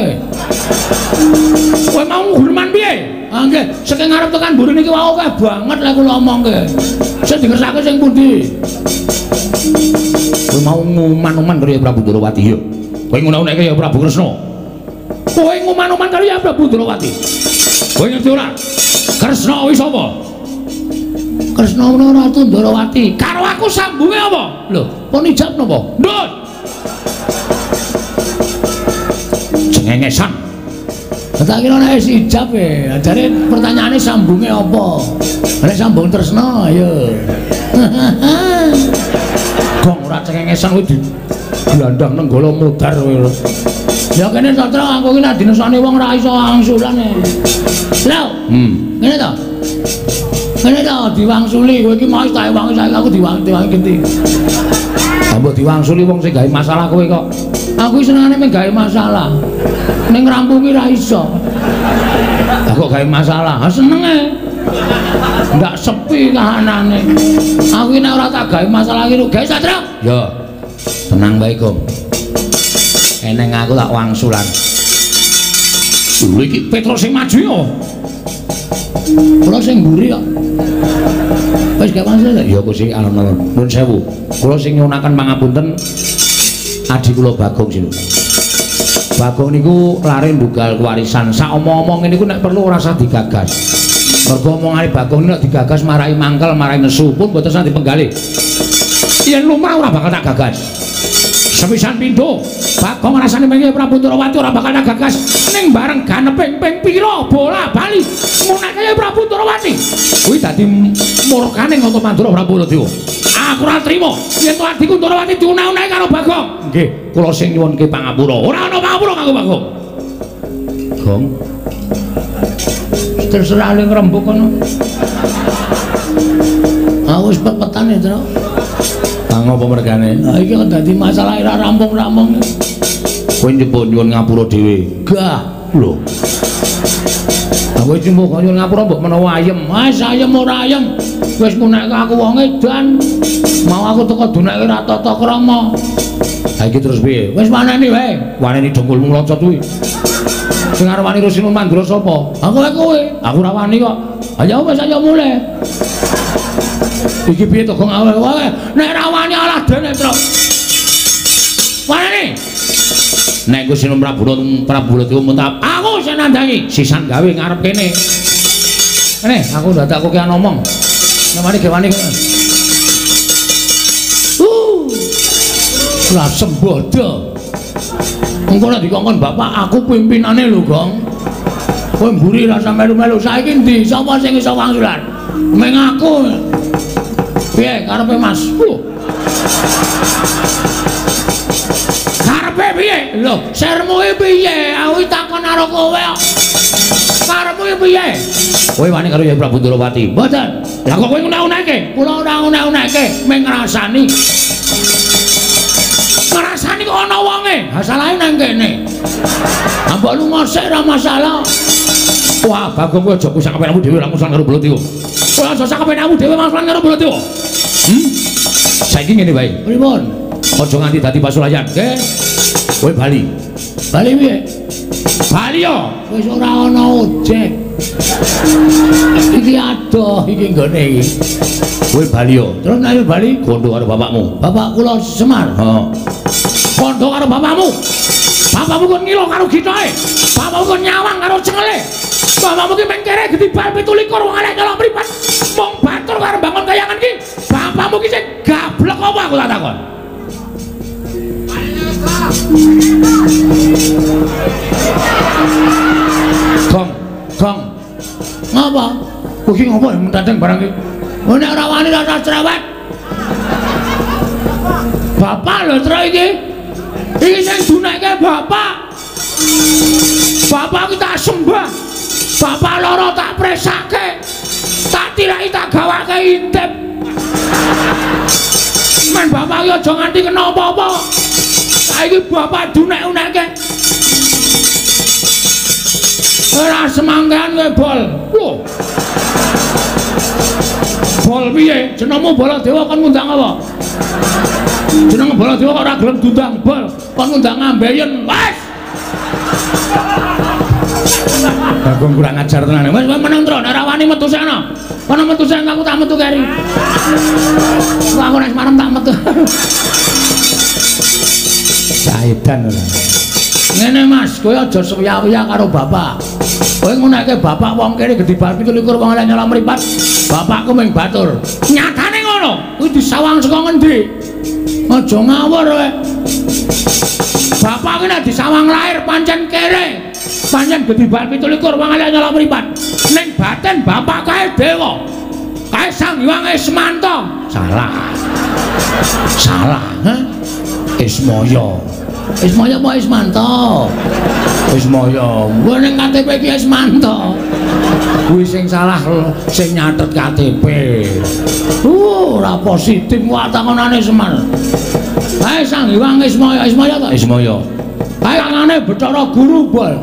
Kowe mau ngurman piye? Ah nggih, saking ngarep tekan mburi niki wae oke banget lek kula omongke. Sing dikersake sing pundi? Kowe mau nguman-uman karo Prabu Durawati yo. Kowe nguna-unekke ya Prabu Kresna. Kowe nguman-uman karo ya Prabu Durawati. Kowe ngerti ora? Kresna kuwi sapa? Kresna menawa Ratu Durawati. Karo aku sambunge apa? Lho, pun ijab napa? Ndut. Cengengesan. Tak kira nek wis ijab e. Jare pertanyaane sambunge apa? Nek sambung tresna ya. Ora cengengesan kuwi di glandang nenggala mudar kowe. Ya kene satra aku iki nek dinesani wong ora iso angsulan e. Lho, Hmm. ngene to. Ngene to diwangsuli kowe iki mau tak wangi saiki aku diwang diwangi genti. Ambo diwangsuli wong sing gawe masalah kowe kok. Aku senengane mung gawe masalah. Ning ngrampungi ra iso. Lah kok gawe masalah? Ah senenge. Ndak sepi kahanane. Aku nek ora tak gawe masalah iki gawe satra. Ya. Tenang bae, Gong. Eneng aku tak wangsulan. Lho iki Petrus sing maju yo. Kula sing mburi kok. Wis gak masalah. Ya aku sing alon-alon. Nuwun sewu. Kula sing nyunaken pangapunten adi kula Bagong sinu. Bagong niku lare ndugal warisan. Sak omong-omong niku nek perlu ora usah digagas. Mergo omongane Bagong nek digagas marai mangkel, marai nesu pun boten usah dipenggali. Yen lumrah ora bakal tak gagas. Sepisan pindho, Bagong rasane mengi Prabu Durawati ora bakal tak gagas. Ning bareng ganeping ping pira bola bali munake Prabu Durawati. Kuwi dadi murkane ngoto Mandura Prabu Baladewa. Aku ora trima yen to adiku Durawati diunah-unahi karo Bagong. Nggih, kula sing nyuwunke pangapura. Ora ana pangapura kanggo Bagong. Gong. Terserah ling rembug kono. Ah wis pepetane, Tru. Kang apa mergane? Lah iki kok dadi masalah ora rampung-rampung. Kowe nyoba nyuwun ngapura dhewe. Gah. Lho. Aku iki mbok nyuwun ngapura mbok menawa ayem. Mas ayem ora ayem. Wis munake aku wong edan. Mau aku teko dunake ra tata krama. Ha iki terus piye? Wis maneni wae. Waneni dongkulmu nglocot kuwi. Sing arep wani Rusinun Mandura sapa? Aku kowe. Aku ora wani kok. Ayo wis ayo mulai. Iki piye to kok awake wae. Nek ra wani alah dene, Tru. Maneni. Nek ku Sinun Prabu Prabu Baladewa muntap, Aku sing nandangi. sisan gawe ngarep kene. Ini aku udah tak kokian ngomong. Namanya gewani. Uh. Lah sembodo. Engko nek dikongkon bapak aku pimpinane lho, Gong. Kowe mburi rasa melu-melu saiki ndi? Sapa sing iso wangsulan? Meng aku. Piye karepe Mas? Uh. Karepe piye? Lho, sermu iki piye? Aku iki takon karo kowe kok. Karepmu iki piye? Kowe wani karo Yai Prabu Durawati. Mboten. Lah kok kowe ngune-uneke? Kula ora ngune-uneke, mung ngrasani. Ngrasani kok ana wonge. Ha salahe nang kene. Ambok lunga sik ora masalah. Wah, Bagong kowe aja kusak kepenakmu dhewe ora musuhan karo Baladewa. Kula aja sak kepenakmu dhewe masalah karo Baladewa. Hmm? Saiki ngene wae. Pripun? Aja nganti dadi pasulayan. Nggih. Kowe bali. Bali piye? Bali yo. Wis ora ana ojek. Iki adoh iki nggone iki. Kowe bali yo. Terus nek bali, Kondo karo bapakmu. bapak kula Semar. Heeh. Kondo karo bapakmu. Bapakmu kon ngilo karo gitoe. Bapakmu kon nyawang karo cengele. Bapakmu ki mengkere gede bal 17 wong elek nyolong mripat. Mong batur karo bangun kayangan ki. Bapakmu ki gablek apa aku tak takon. Gong, gong. Ngapa? Kuwi ngopo mendatang barang ki? nek ora wani rasa cerewet bapak lho tro iki iki sing dunekke bapak. Bapak kita sembah. Bapak loro tak presake. Tak tirai tak gawake intip. Men bapak iki aja nganti kena apa-apa. Saiki bapak dunek-unekke ora semangkean kowe bol. Lho bol piye? Jenengmu Baladewa kon ngundang apa jeneng Baladewa ora gelem diundang bol. Kon ngundang ambeyen wes. Bagong kurang ajar tenan. wes meneng tro nek ora wani metu sana kono metu sana aku tak metu keri. Aku nek marem tak metu. Saedan ora. ngene mas kowe aja suya-uya karo bapak. Kowe ngunekke bapak wong kene gedhi bar 17 wong lek nyala mripat. Bapakku ming batur. Nyatane ngono. Kuwi disawang saka ngendi aja ngawur kowe bapak ki nek disawang lahir pancen kere pancen bar 17 wong lek nyala mripat ning baten bapak kae dewa kae sang hyang Ismanta Salah. salah ha Ismaya. Ismaya apa Ismanta Ismaya. Gua ning KTP ki Ismanto. Kuwi sing salah sing nyatet KTP. Uh, ora positif wae takonane Semar. Kae Sang Hyang Ismaya, Ismaya to. Ismaya. Kae tangane Bathara Guru bol.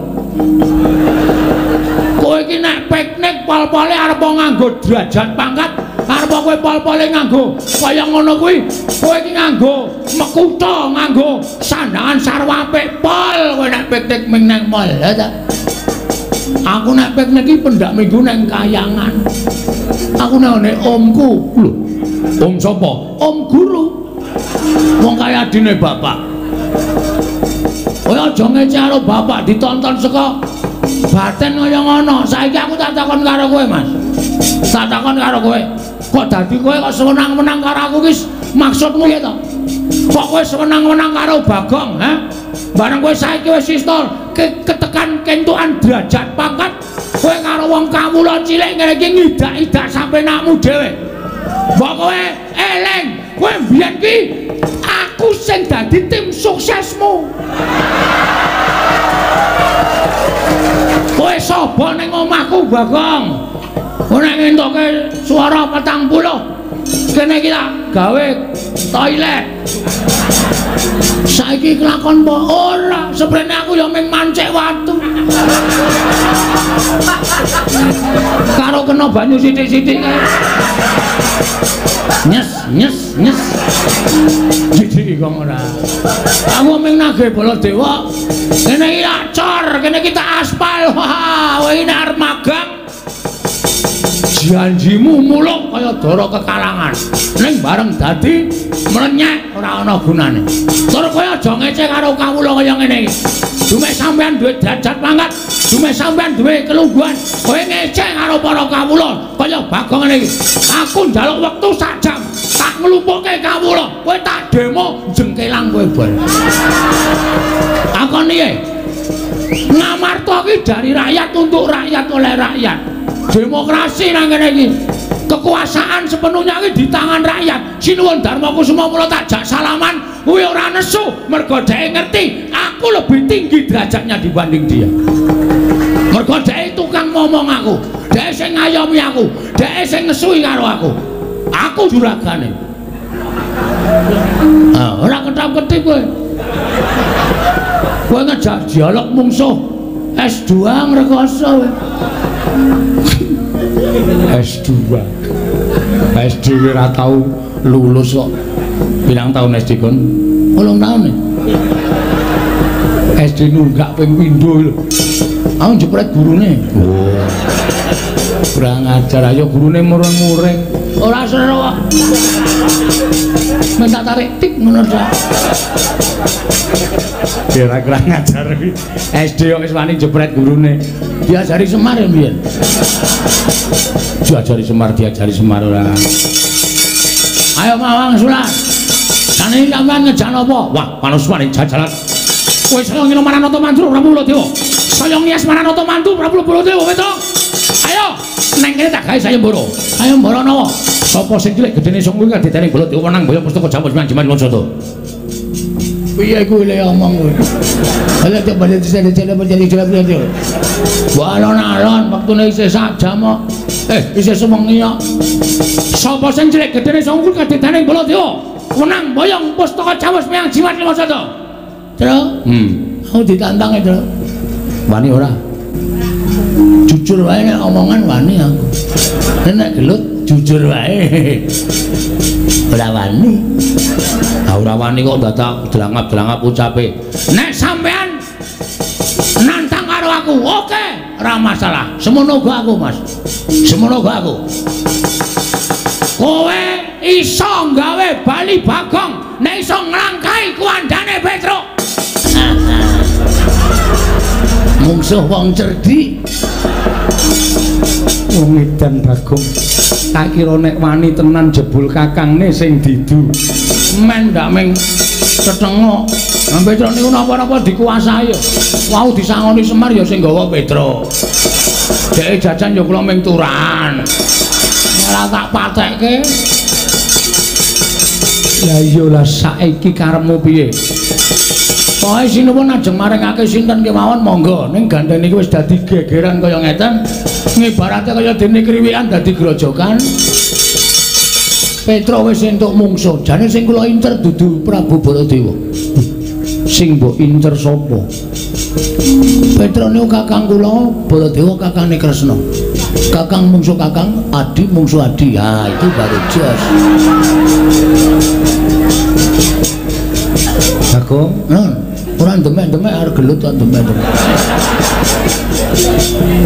Kowe iki nek piknik pol-pole arep nganggo derajat pangkat, arep kowe pol-pole nganggo kaya ngono kuwi, kowe iki nganggo mekuta, nganggo sandangan sarwa apik pol kowe nek piknik ming nang mall, ta? Aku nek piknik iki pendak minggu nang kayangan. Aku nang ngene omku. Lho, Om sapa? Om guru. Wong kaya adine bapak. Kowe aja ngece karo bapak ditonton saka baten kaya ngono. Saiki aku tak takon karo kowe, Mas. Tak takon karo kowe. Kok dadi kowe kok seneng-menang karo aku ki maksudmu ya to? Kok kowe seneng-menang karo Bagong, ha? Bareng kowe saiki wis istol ke ketekan kentukan derajat pangkat, kowe karo wong kawula cilik ngene iki ngidak-idak sampe nakmu dhewe. Mbok kowe eleng, kowe mbiyen ki aku sing dadi tim suksesmu. Kowe sapa ning omahku, Bagong? Nek ngentoke swara 40. Kene iki tak gawe toilet. Saiki kelakon apa ora? Seprene aku ya ming mancik watu. Karo kena banyu sithik-sithik kae. Nyes, nyes, nyes. Jadi kok ora. Aku ming nagih Baladewa. Kene iki acor, kene iki tak aspal. Wah, iki nek arep magang janjimu muluk kaya dara kekalangan. Ning bareng dadi mlenyek ora ana gunane. Tur kowe aja ngece karo kawula kaya ngene iki. Dume sampean duwe derajat pangkat, dume sampean duwe kelungguhan. Kowe ngece karo para kawula kaya bagong ngene iki. Aku njaluk wektu sak jam. Tak nglumpukke kawula. Kowe tak demo jengkelang kowe bol. Takon piye? Ngamarta ki dari rakyat untuk rakyat oleh rakyat. Demokrasi nang iki. Kekuasaan sepenuhnya iki di tangan rakyat. Sinuwun Darma Kusuma mula tak jak salaman kuwi ora nesu mergo dhek ngerti aku lebih tinggi derajatnya dibanding dia. Mergo dhek tukang ngomong aku, dhek sing ngayomi aku, dhek sing ngesui karo aku. Aku juragane. Ah, ora ketap-ketip kowe. Kowe ngejak dialog mungsuh S2 ngrekoso kowe. S2. SD ora tau lulus kok. Pirang tahun SD kon? Ulung taun nih. SD nunggak ping pindho lho. Aku jepret gurune. Oh. Kurang ajar ayo gurune mureng-mureng. Ora seru kok. Minta tarik tik ngono sak. Kira kurang ajar kuwi. SD kok wis wani jepret gurune. Diajari Semar ya mbiyen. Diajari Semar, diajari Semar ora. Ayo Mawang Sulan. Kane sampean ngejan apa? Wah, manus wani jajalan. Kowe saya ngino Maranata Mantu Prabu Baladewa. Saya ngias Maranata Mantu Prabu Baladewa weto. Ayo, neng kene tak gawe sayembara. Sayembara napa? Sapa sing cilik gedene sing kuwi kadhetane bola diwenang boyo pustaka jamus miang jimat lonsoto. Piye kuwi le omong kuwi? Ala tak balik di sana menjadi jelek itu. Balon-alon waktune isih sak jam kok. Eh, isih sewengi kok. Sapa sing cilik gedene sing kuwi kadhetane bola diwa wenang boyong pustaka jamus miang jimat lonsoto. Terus, Hmm, aku ditantang itu. wani ora? Jujur wae nek omongan wani aku. Nek gelut jujur wae. Ora wani. Ah ora wani kok dadak delangap-delangap ucape. Nek sampean nantang karo aku, oke, ora masalah. Semono go aku, Mas. Semono go aku. Kowe iso gawe bali bagong, nek iso nglangkai kuandane Petro. Mungsuh wong cerdik. Wong edan Bagong. Tak kira nek wani tenan jebul kakangne sing didu. Men ndak meng cetengok. Nah, Petro niku napa-napa dikuasai ya. Wau disangoni Semar ya sing gawa Petro. Dek jajan ya kula ming turan. Ora tak patekke. Ya iya lah saiki karepmu piye? Pokoke sinuwun ajeng maringake sinten kemawon monggo ning gandeng iki wis dadi gegeran kaya ngeten. Ngibarate kaya dene kriwikan dadi grojokan. Petro wis entuk mungsuh. Jane sing kula incer dudu Prabu Baladewa. Sing mbok incer sapa? Petro niku kakang kula, Baladewa kakangane Kresna. Kakang mungsuh kakang, adi mungsuh adi. Ha, itu baru jos. Bagong, Nah, ora demek-demek arep gelut kok demek-demek.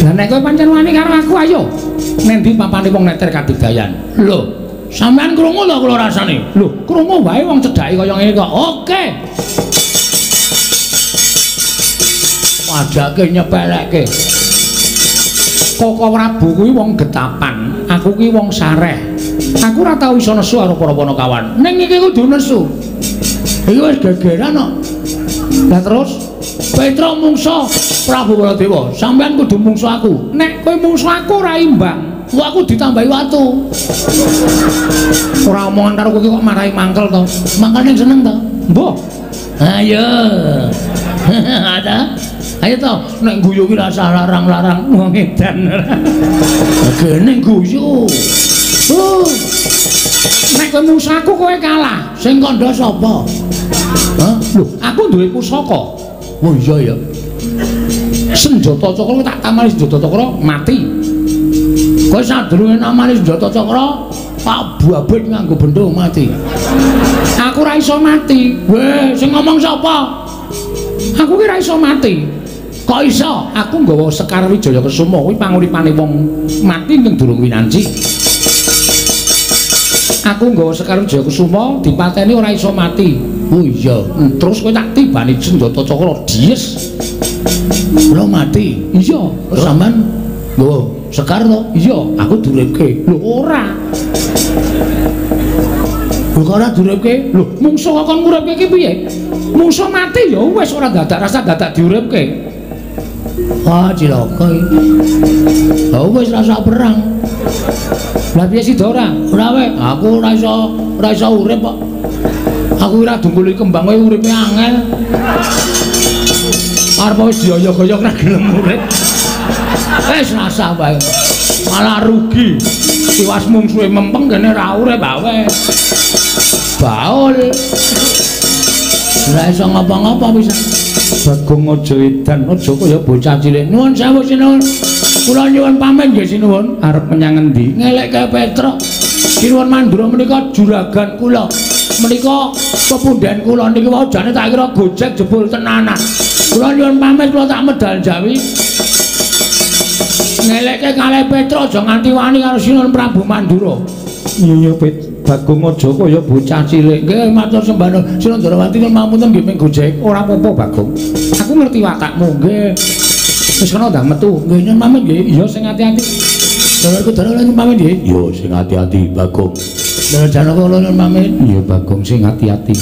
lah nek kowe pancen wani karo aku ayo. Nek ndi papane wong neter kabudayan? Lho, sampean krungu lho kula rasane. Lho, krungu wae wong cedhake kaya ngene kok. Oke. Padake nyepelekke. Koko Prabu kuwi wong getapan, aku kuwi wong sareh. Aku ora tau iso nesu karo para kawan. Ning iki kudu nesu. Iki wis gegeran kok. Lah terus Petro mungso Prabu Baladewa, sampean kudu mungso aku. nek kowe mungsuh aku ora imbang. Wah aku ditambahi watu. Ora omongan karo kowe kok marahi mangkel to. Makane seneng to. Mbah, Ayo. Ada. Ayo to, nek guyu ki rasa larang-larang wong edan. Gene guyu. Oh, nek kowe mungsuh aku kowe kalah. sing kandha sapa? Hah? Lho, aku duwe pusaka. Oh iya ya. Senjata cakra tak tamali senjata cakra mati. Kowe sadurunge namane senjata cakra, tak buabet nganggo bendho mati. Aku ora iso mati. Weh, sing ngomong sapa? Aku ki ora iso mati. Kok iso? Aku nggawa Sekar Wijaya Kesuma kuwi panguripane wong mati ning durung winanci. Aku nggawa Sekar Wijaya Kesuma dipateni ora iso mati. Oh iya, Hmm, Terus kowe tak tibani senjata cakra dies. kula mati. Iya, sampean nggawa sekar to? iya, Aku duripke. lho ora. Kok ora duripke? Lho, mungsuh kok kon nguripke iki piye? Mungsuh mati ya wis ora dadak rasa dadak diuripke. Wah, cilaka iki. Lah wis rasa perang. Lah piye sih ora? Ora wae, aku ora iso ora iso urip kok. Aku ora dunggul kembang kowe uripe angel. Arep wis dioyok-oyok ra gelem urip. Wis rasa wae. Malah rugi. Tiwas mungsuhe mempeng kene ra urip awe. Baul. Ora iso ngapa-ngapa bisa. Bagong aja edan, aja kaya bocah cilik. Nuwun sewu sinuwun. Kula nyuwun pamit nggih sinuwun. Arep menyang endi? Ngelekke Petruk. Sinuwun Mandura menika juragan kula. Menika pepundhen kula niki wau jane tak kira gojek jebul tenanan. Kula nyuwun pamit kula tak medal jawi. Ngelekke kalih Petruk aja nganti wani karo Sinuwun Prabu Mandura. Iya, Pit. Bagong aja kaya bocah cilik. Nggih matur sembah Sinuwun Darawati nyuwun pamunten nggih ming gojek. Ora apa-apa, Bagong. Aku ngerti watakmu. Nggih. Wis kena ndang metu. Nggih nyuwun pamit nggih. Iya, sing ati-ati. Dawarku darawati nyuwun pamit nggih. Iya, sing ati-ati, Bagong. Dawa Janaka kula nyuwun pamit. Iya, Bagong sing ati-ati.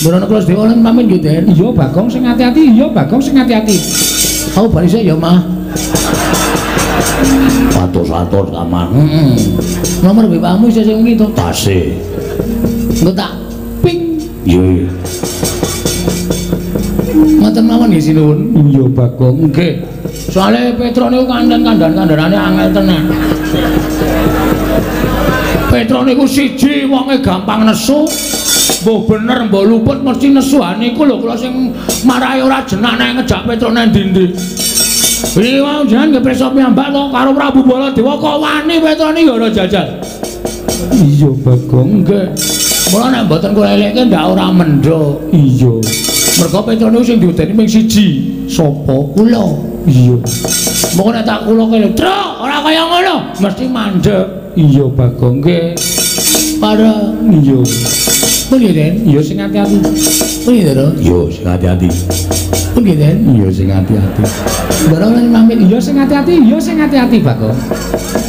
Mboten kula sedaya nyuwun pamit nggih, Den. Iya, Bagong sing ati-ati. Iya, Bagong sing ati-ati. Aku bali sik ya, Mah. Atus-atus aman. Heeh. Nomor BPA-mu isih sing ngi to. Tasih. Engko tak ping. Iya. Ngoten mawon nggih sinuwun. Iya Bagong. Nggih. Soale Petro niku kandan-kandan-kandanane angel tenan. Petro niku siji wonge gampang nesu. Mbok bener mbok luput mesti nesuhan niku lho kula sing marahi ora jenak nek ngejak Petro nang ndi-ndi. Mau jangan kepreso piyambak to karo Prabu Baladewa kok wani Petro niku ora jajal. Iya Bagong. Nggih. Mula nek mboten kula elekke ndak ora mendho. Iya. Mergo Petro niku sing diudeni mung siji. Sopo? Kula. Iya. Moko nek tak kula kene, "Tro, ora kaya ngono." Mesti mandek. Iya Bagong. Nggih. Para Iya. Piye, Den? Iya sing hati-hati. Piye, Tro? Iya sing hati-hati. Piye, Den? Iya sing hati-hati. Barang lan mamit Iya sing hati-hati. Iya sing hati-hati Bagong.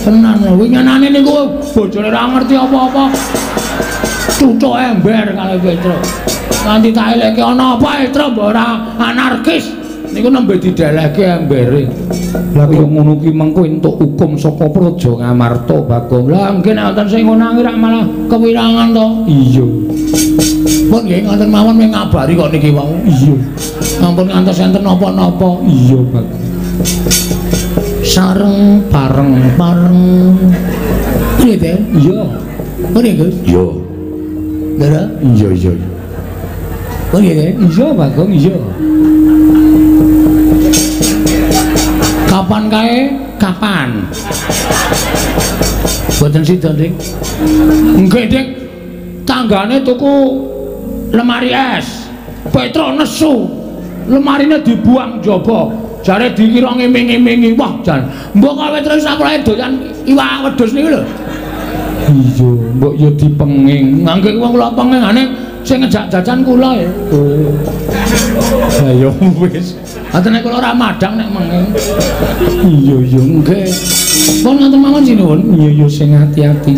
tenan lho. Winginane niku bojone ora ngerti apa-apa. Cucuk ember kali Petro. Nanti tak eleke ana apa Petro ora anarkis. Niku nembe didelehke embere. Lah kaya ngono ki mengko entuk hukum saka Praja Ngamarta Bagong. Lah mungkin wonten sing ngonangi rak malah kewirangan to. Iya. Pun nggih ngoten mawon ming ngabari kok niki wau. Iya. Ampun ngantos enten napa-napa. Iya Bagong. Sareng bareng bareng. Piye, Den? Iya. Piye, Gus? Iya. Dara? Iya iya. Piye, Den? Iya Bagong iya. Kapan kae? Kapan? Boten sida, Dik. Nggih, Dik. Tanggane tuku lemari es. Petro nesu. Lemarine dibuang jaba. Jare dikira ngiming-imingi. Wah, jan. Mbok kowe terus sakola doyan iwak wedhus niku lho. Iya, mbok yo dipenging. Ngangge wong kula pengingane sing ngejak jajan kula ya. Oh. Lah yo wis. Atene kula ora madang nek menging. Iya iya Nggih. Pun ngoten mawon sinuwun. Iya iya sing hati-hati.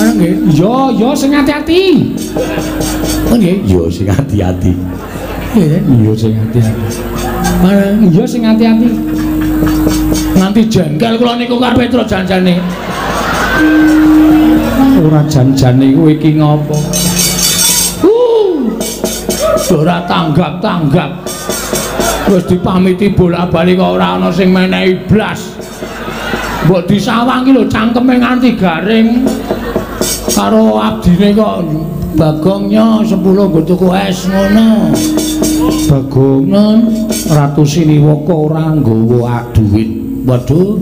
Ana nggih. Iya iya sing hati-hati. Pun nggih. Iya sing hati-hati. Iya, sing hati-hati. Bareng Iya sing hati-hati. nganti jengkel kula niku karo Petro janjane. Ora jan-jane kowe iki ngopo? Ora tanggap-tanggap. Wis dipamiti bola-bali kok ora ana sing menehi blas. Mbok disawang iki lho cangkeme nganti garing. Karo abdine kok bagongnya 10 nggo tuku es ngono. Bagong Ratu Siniwaka ora nggawa duit. waduh.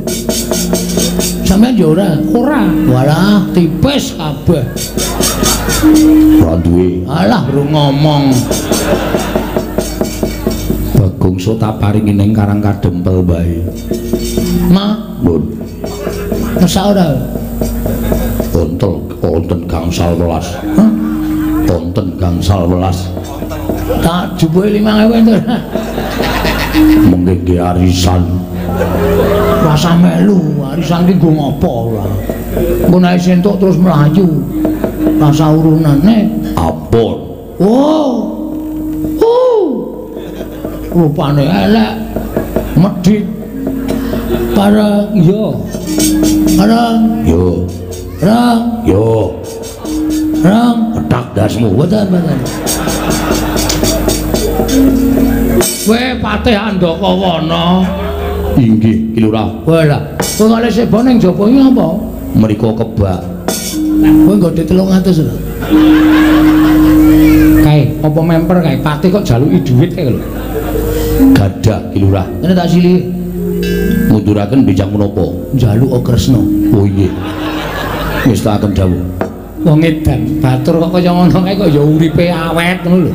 Sampeyan yo ora. Ora. Walah, tipis kabeh. Ora duwe. Alah, baru ngomong. Bagong so tak paringi ning Karang Kadempel bae. Ma, Mun masa ora? wonten wonten gangsal welas. Hah? Wonten gangsal welas. Tak jupuke 5000 entuk. Mengke nggih arisan. Rasa melu, arisan ki nggo ngopo ora. Engko nek sentuk terus melayu. Rasa urunan nek. Apun. Oh. Rupane elek. Medhit. Para Yo, Rang, yo, rang, yo. rang. Petak dasmu. Betul, betul. Kowe patih Andaka Wana. Inggih, Ki Lurah. Walah, kowe kok lek sebo ning jaba iki apa? Mriko kebak. Kowe nggo di 300 lho. Kae, apa memper kae? Patih kok jaluki duit kae lho. Gadah, Ki Lurah. Kene tak sili Munduraken bijak menapa? njaluk Kresna. Oh iya. Wis tak akan dawuh. Wong edan, batur kok kaya ngono kae kok ya uripe awet ngono lho.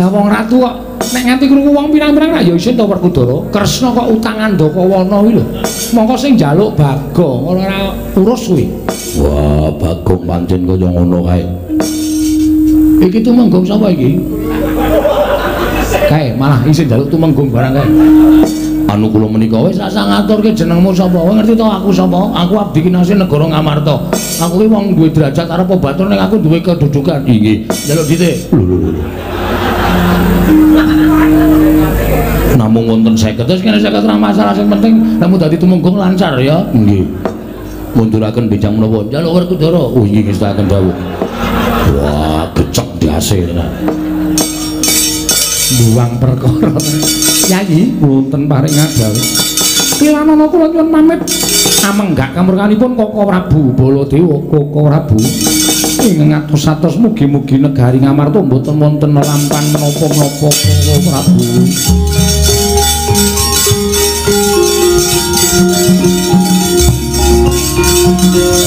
Lah wong ratu kok nek nganti krungu wong pirang-pirang ra ya isin to Werkudara. Kresna kok utangan Ndakawana kuwi lho. Mongko sing njaluk Bagong ora urus kuwi. Wah, Bagong pancen kaya ngono kae. Iki tumenggung sapa iki? Kae malah isin njaluk tumenggung barang kae. Anu kula menika Wis rasa ngaturke jenengmu sapa? Kowe ngerti to aku sapa? Aku abdi kinasih negara Ngamarta. Aku ki wong duwe derajat arep batur ning aku duwe kedudukan. inggih. Njaluk dite. Namung namung wonten 50 terus kene 50 ra masalah sing penting namun dadi tumunggung lancar ya Nggih. Munduraken bijang menapa? njaluk Werkudara Oh inggih ngestaken dawuh. Wah, becek diase tenan. buang perkara Yayi wonten paring adawi Kilanana kula nyuwun pamit amenggak kamurkanipun Koko Prabu Baladewa Koko Prabu ing atus-atus mugi-mugi negari Ngamarta mboten wonten lampan menapa-menapa Koko Prabu Arjuna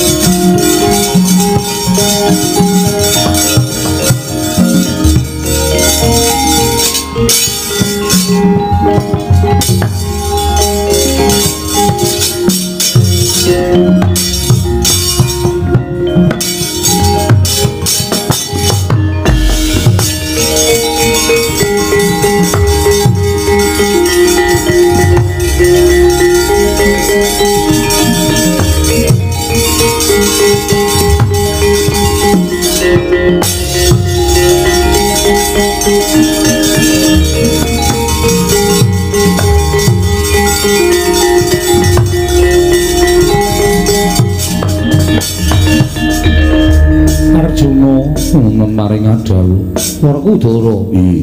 maring adalu Werkudara Iya.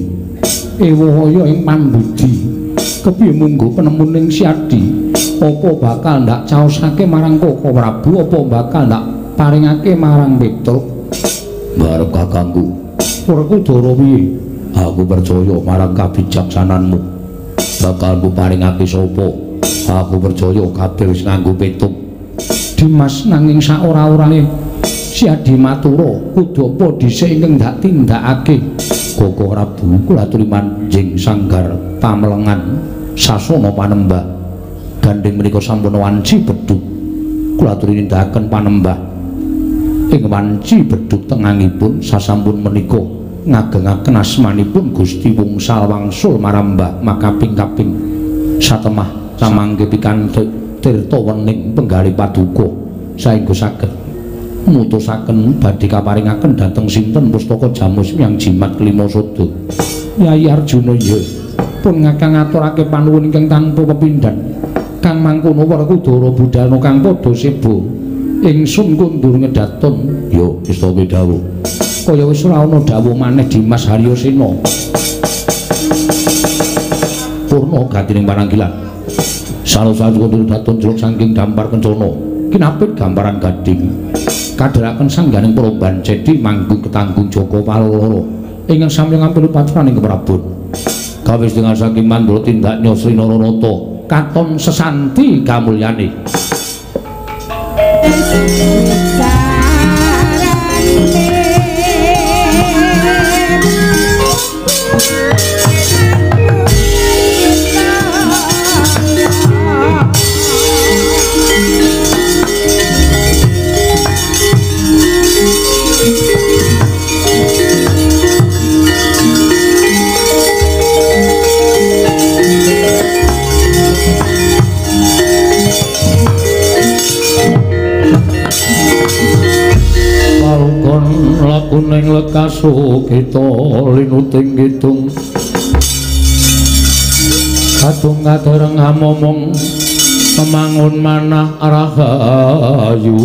ewaya ing pambudi kepiye munggo penemuning siadi apa bakal ndak caosake marang Koko Prabu apa bakal ndak paringake marang Petruk Barep kakangku. Werkudara piye Aku percaya marang kabijaksananmu. Bakal ku paringake sapa? Aku percaya kabeh wis nganggo petung. Dimas nanging sak ora-orane siadi apa dhisik ingkang ndak tindakake Koko Prabu kula aturi manjing sanggar pamelengan sasana panembah. Gandeng menika sampun wanci bedhug. Kula aturi nindakaken panembah. Ing wanci bedhug tengangipun sasampun menika ngagengaken asmanipun Gusti Wungsal Wangsul marambah makaping-kaping satemah samangke pikantuk tirta wening penggali paduka saengga saged mutusaken badhe kaparingaken dhateng sinten pustaka jamus yang jimat kelima sodo Yai Arjuna ya pun ngakang ngaturake panuwun ingkang tanpa pepindhan. Kang mangkono Werkudara budalna kang padha sebo ingsun kundur ngedaton ya istana dawuh kaya wis ora ana dawuh maneh Dimas Haryasena. Purna gatining pananggilan salah-salah kundur daton jeluk saking dampar kencana. Kinapit gambaran gading kadharaken sangganing peromban cedhi manggung ketanggung Joko Paloro. Ingkang sami ngampil pacuraning keprabon kawis dengan saking mandura tindak nyosri Nararata katon sesanti kamulyane lakuning lekasu kita linuting kidung Kadung kadereng ngamomong memangun manah rahayu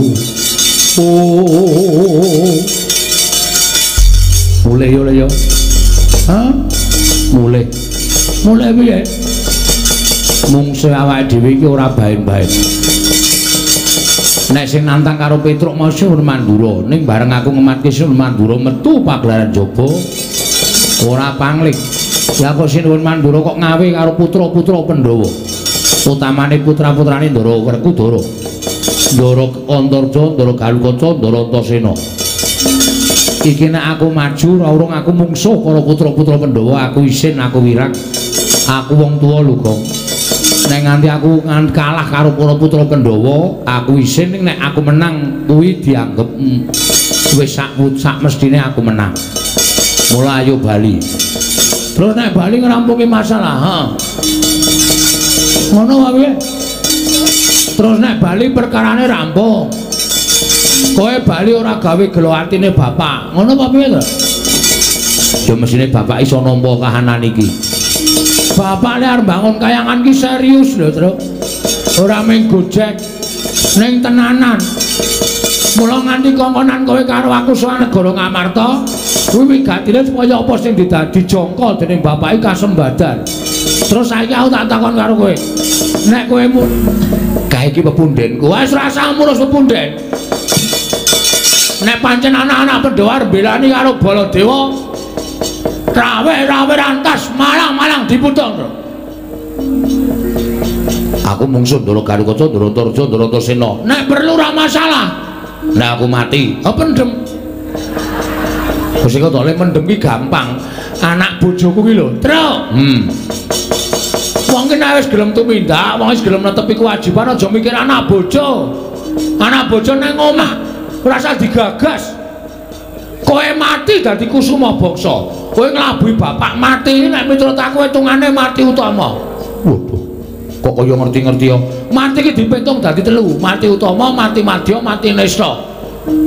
Mulai yo yo Hah? Mulai Mulai piye? Mungsu awake dhewe iki ora bae-bae Nek sing nantang karo Petruk mau Sun Mandura, ning bareng aku ngematke Sun Mandura metu pagelaran jaba ora panglik. Ya kok Sun Mandura kok ngawe karo putra-putra Pandhawa. Utamane putra-putrane Ndara Werkudara. Ndara Antarja, Ndara Galukaca, Ndara Antasena. Iki nek aku maju ora urung aku mungsuh karo putra-putra Pandhawa, aku isin, aku wirak. Aku wong tuwa lho. Nek nganti aku kalah karo para putra Pandhawa, aku isin nek aku menang kuwi dianggep mm, wis sak sak mestine aku menang. Mula ayo bali. terus nek bali ngrampungi masalah ha ngono wae terus nek bali perkarane rampung kowe bali ora gawe gelo atine bapak ngono apa piye to Ya mesine bapak iso nampa kahanan iki. Bapakne arep bangun kayangan ki serius lho, Tru. Ora mung gojek ning tenanan. Mula nganti kongkonan kowe karo aku soal negara Ngamarta, kuwi wigatine supaya apa sing didadi jangka dening bapake kasembadan. Terus saiki aku tak takon karo kowe. Nek kowe mu Kae iki pepundenku. Wes rasa ngurus pepunden. Nek pancen anak-anak Pandhawa belani karo Baladewa, rawe-rawe rantas malang-malang diputung. Tru. Aku mungsuh Ndara Garukaca, Ndara Antareja, Ndara Antasena. Nek perlu ora masalah. Nek aku mati, Oh pendem. Gusti kok oleh mendem ki gampang. Anak bojoku ki lho, Tru. Hmm. Wong ki wis gelem tumindak, wong wis gelem netepi kewajiban aja mikir anak bojo. Anak bojo nang omah, ora usah digagas. Kowe mati dadi kusuma bangsa. Kowe nglabuhi bapak mati nek miturut aku hitungane mati utama. Waduh. Kok kaya ngerti-ngerti ya? Mati ki dipitung dadi telu, mati utama, mati madya, mati nesta.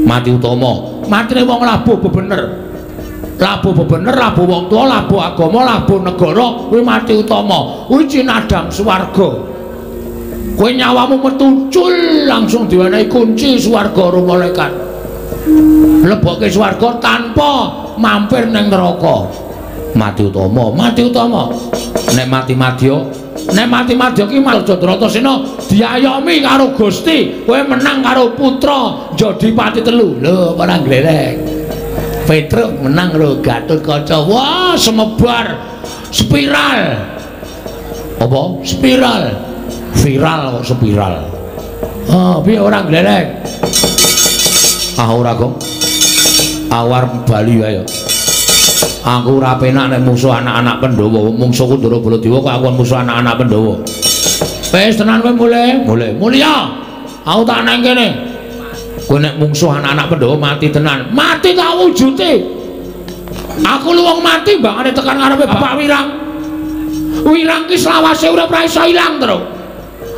Mati utama. Matine wong labuh bebener. Labuh bebener, labuh wong tua, labuh agama, labuh negara, kuwi mati utama. Kuwi cinadang swarga. Kowe nyawamu metucul langsung diwenehi kunci swarga karo Lebokke swarga tanpa mampir ning neraka. Mati utama. Mati utama. Nek mati madya, Nek mati madya ki Malaja Dratasena diayomi karo Gusti, kowe menang karo putra Jodipati telu. Lho, ora glerek. Petruk menang lho Gatotkaca. Wah, semebar spiral. apa? Spiral. Viral kok spiral. Oh, piye ora glerek? Ah ora kok. Awar Bali ya. Aku ora penak nek musuh anak-anak Pandhawa. Mungsuhku Ndara Baladewa kok aku musuh anak-anak Pandhawa. Wis tenan kowe mulai. Mulai. Mulya. Aku tak nang kene. Kowe nek mungsuh anak-anak Pandhawa mati tenan. Mati tak wujute. Aku lu wong mati bangane tekan ngarepe Bapak Wirang. Wirang ki selawase urip ra iso ilang terus.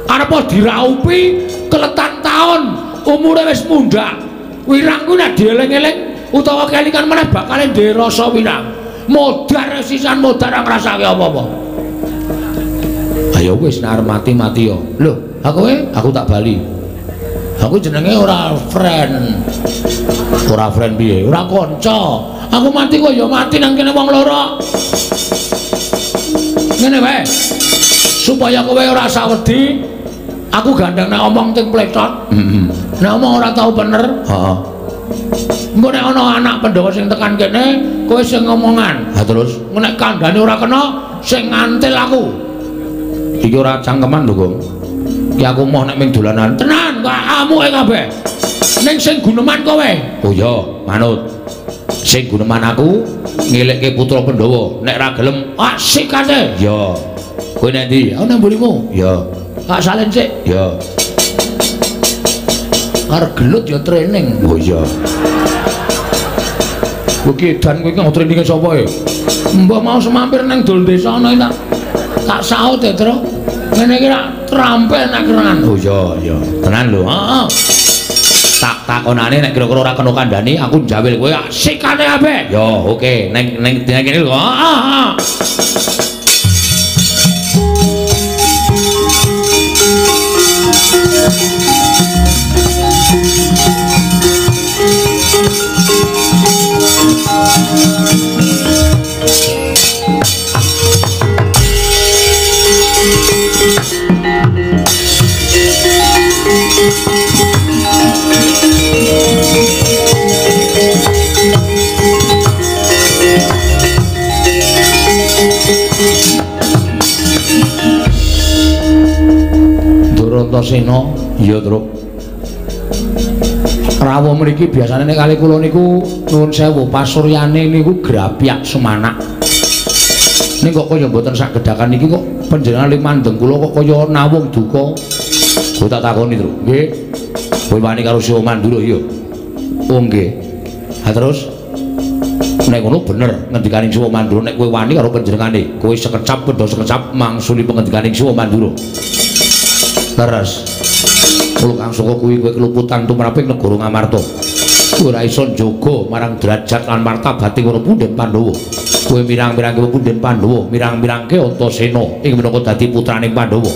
Arep diraupi keletan taun, umure wis mundhak. Wirang ku nek dieling-eling utawa kelingan meneh bakal ndek rasa wirang. Modar sisan modar ora ngrasake apa-apa. Ayo wis nek mati mati yo. Lho, aku kowe Aku tak bali. Aku jenenge ora friend, Ora friend piye? ora kanca. Aku mati kok ya mati nang kene wong loro. Ngene wae. Supaya kowe ora usah wedi, aku gandeng nek omong ting pletot. Heeh. Nek omong ora tau bener, Heeh. engko nek ana anak Pandhawa sing tekan kene, kowe sing ngomongan. Ha terus nek kandhane ora kena, sing ngantil aku. iki ora cangkeman lho, Gong. Ki aku moh nek ming dolanan. Tenan, kok amuke kabeh. Ning sing guneman kowe. Oh iya, manut. Sing guneman aku ngelekke putra Pandhawa. Nek ra gelem, Asik kate. ya. Kowe nek ndi? Aku nang mburimu. Ya, Kak salen sik. ya. Arep gelut ya training. Oh iya. Kowe ki edan kowe ki mau training sapa e? Mbah mau semampir nang dol desa ana iki tak tak saut ya, Tru. Ngene iki rak trampe nek keran. Oh iya, iya. Tenan lho. Heeh. Tak takonane nek kira-kira ora kena kandhani aku njawil kowe. Sikane ape? Ya, oke. Neng neng dina kene lho. Heeh. Durantasena, iya, Truk. Rawuh mriki biasane nek kali kula niku nuwun sewu pasuryane niku grapyak semanak. Ning kok kaya mboten sagedakan iki kok panjenengan limandeng kula kok kaya nawung duka. Kowe tak takoni, Truk. Nggih. Kowe wani karo Siwa Mandura iya. Oh nggih. Ha terus nek ngono bener ngendikaning Siwa Mandura nek kowe wani karo panjenengane, kowe sekecap pedho sekecap mangsuli pengendikaning Siwa Mandura. Leres. Kulo kang saka kuwi kowe keluputan tumraping negara Ngamarta. Ora iso njaga marang derajat lan martabate para punden Pandhawa. kowe mirang-mirangke Pepunden Pandhawa mirang-mirangke Antasena ing minangka dadi putraning Pandhawa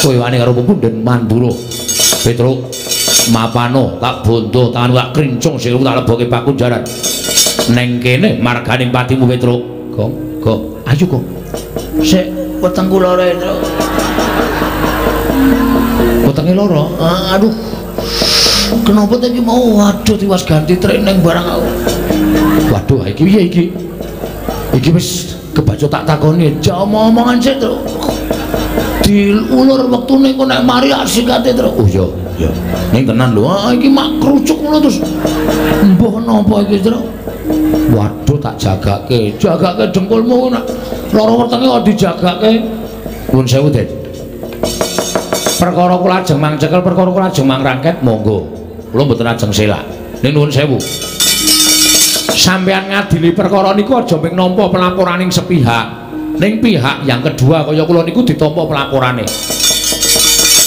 kowe wani karo Pepunden Mandura Petruk mapano tak bondo tangan tak krincung sing tak leboke pakunjaran neng kene marganing patimu Petruk Gong Gong ayo Gong Sik wetengku lara itu. Wetenge lara Ah, aduh. Kenapa tadi mau waduh tiwas ganti training barang aku. waduh iki piye iki iki wis kebaca tak takoni Jauh omongan sih tuh. Diulur wektune kok nek mari asikate terus. oh iya iya ning tenan lho Wah, iki mak kerucuk ngono terus. Mbah napa iki, Tru? waduh tak jagake Jagake dengkulmu nak lara wetenge kok dijagake. Nuwun sewu, Den. Perkara kula ajeng mangcekel, perkara kula ajeng mangrangket, monggo. Kula mboten ajeng selak. Ning nuwun sewu. Sampeyan ngadili perkara niku aja ming nampa pelaporaning sepihak. Ning pihak yang kedua kaya kula niku ditampa pelaporane.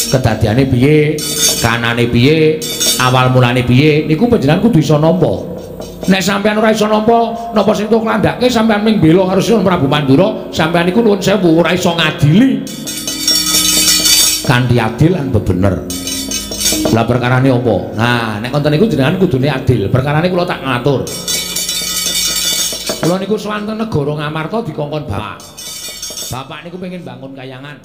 Kedadiane piye? Kanane piye? Awal mulane piye? Niku panjenengan kudu iso nampa. Nek sampeyan ora iso nampa, napa sing tok landake sampeyan ming bela Sunan Prabu Mandura, sampeyan niku nuwun sewu ora iso ngadili. Kanthi adil lan bebener. Lah perkarane apa? Nah, nek konten niku jenengan kudune adil. Perkarane kula tak ngatur. Kula niku swanten negara Ngamarta dikongkon bapak. Bapak niku pengen bangun kayangan.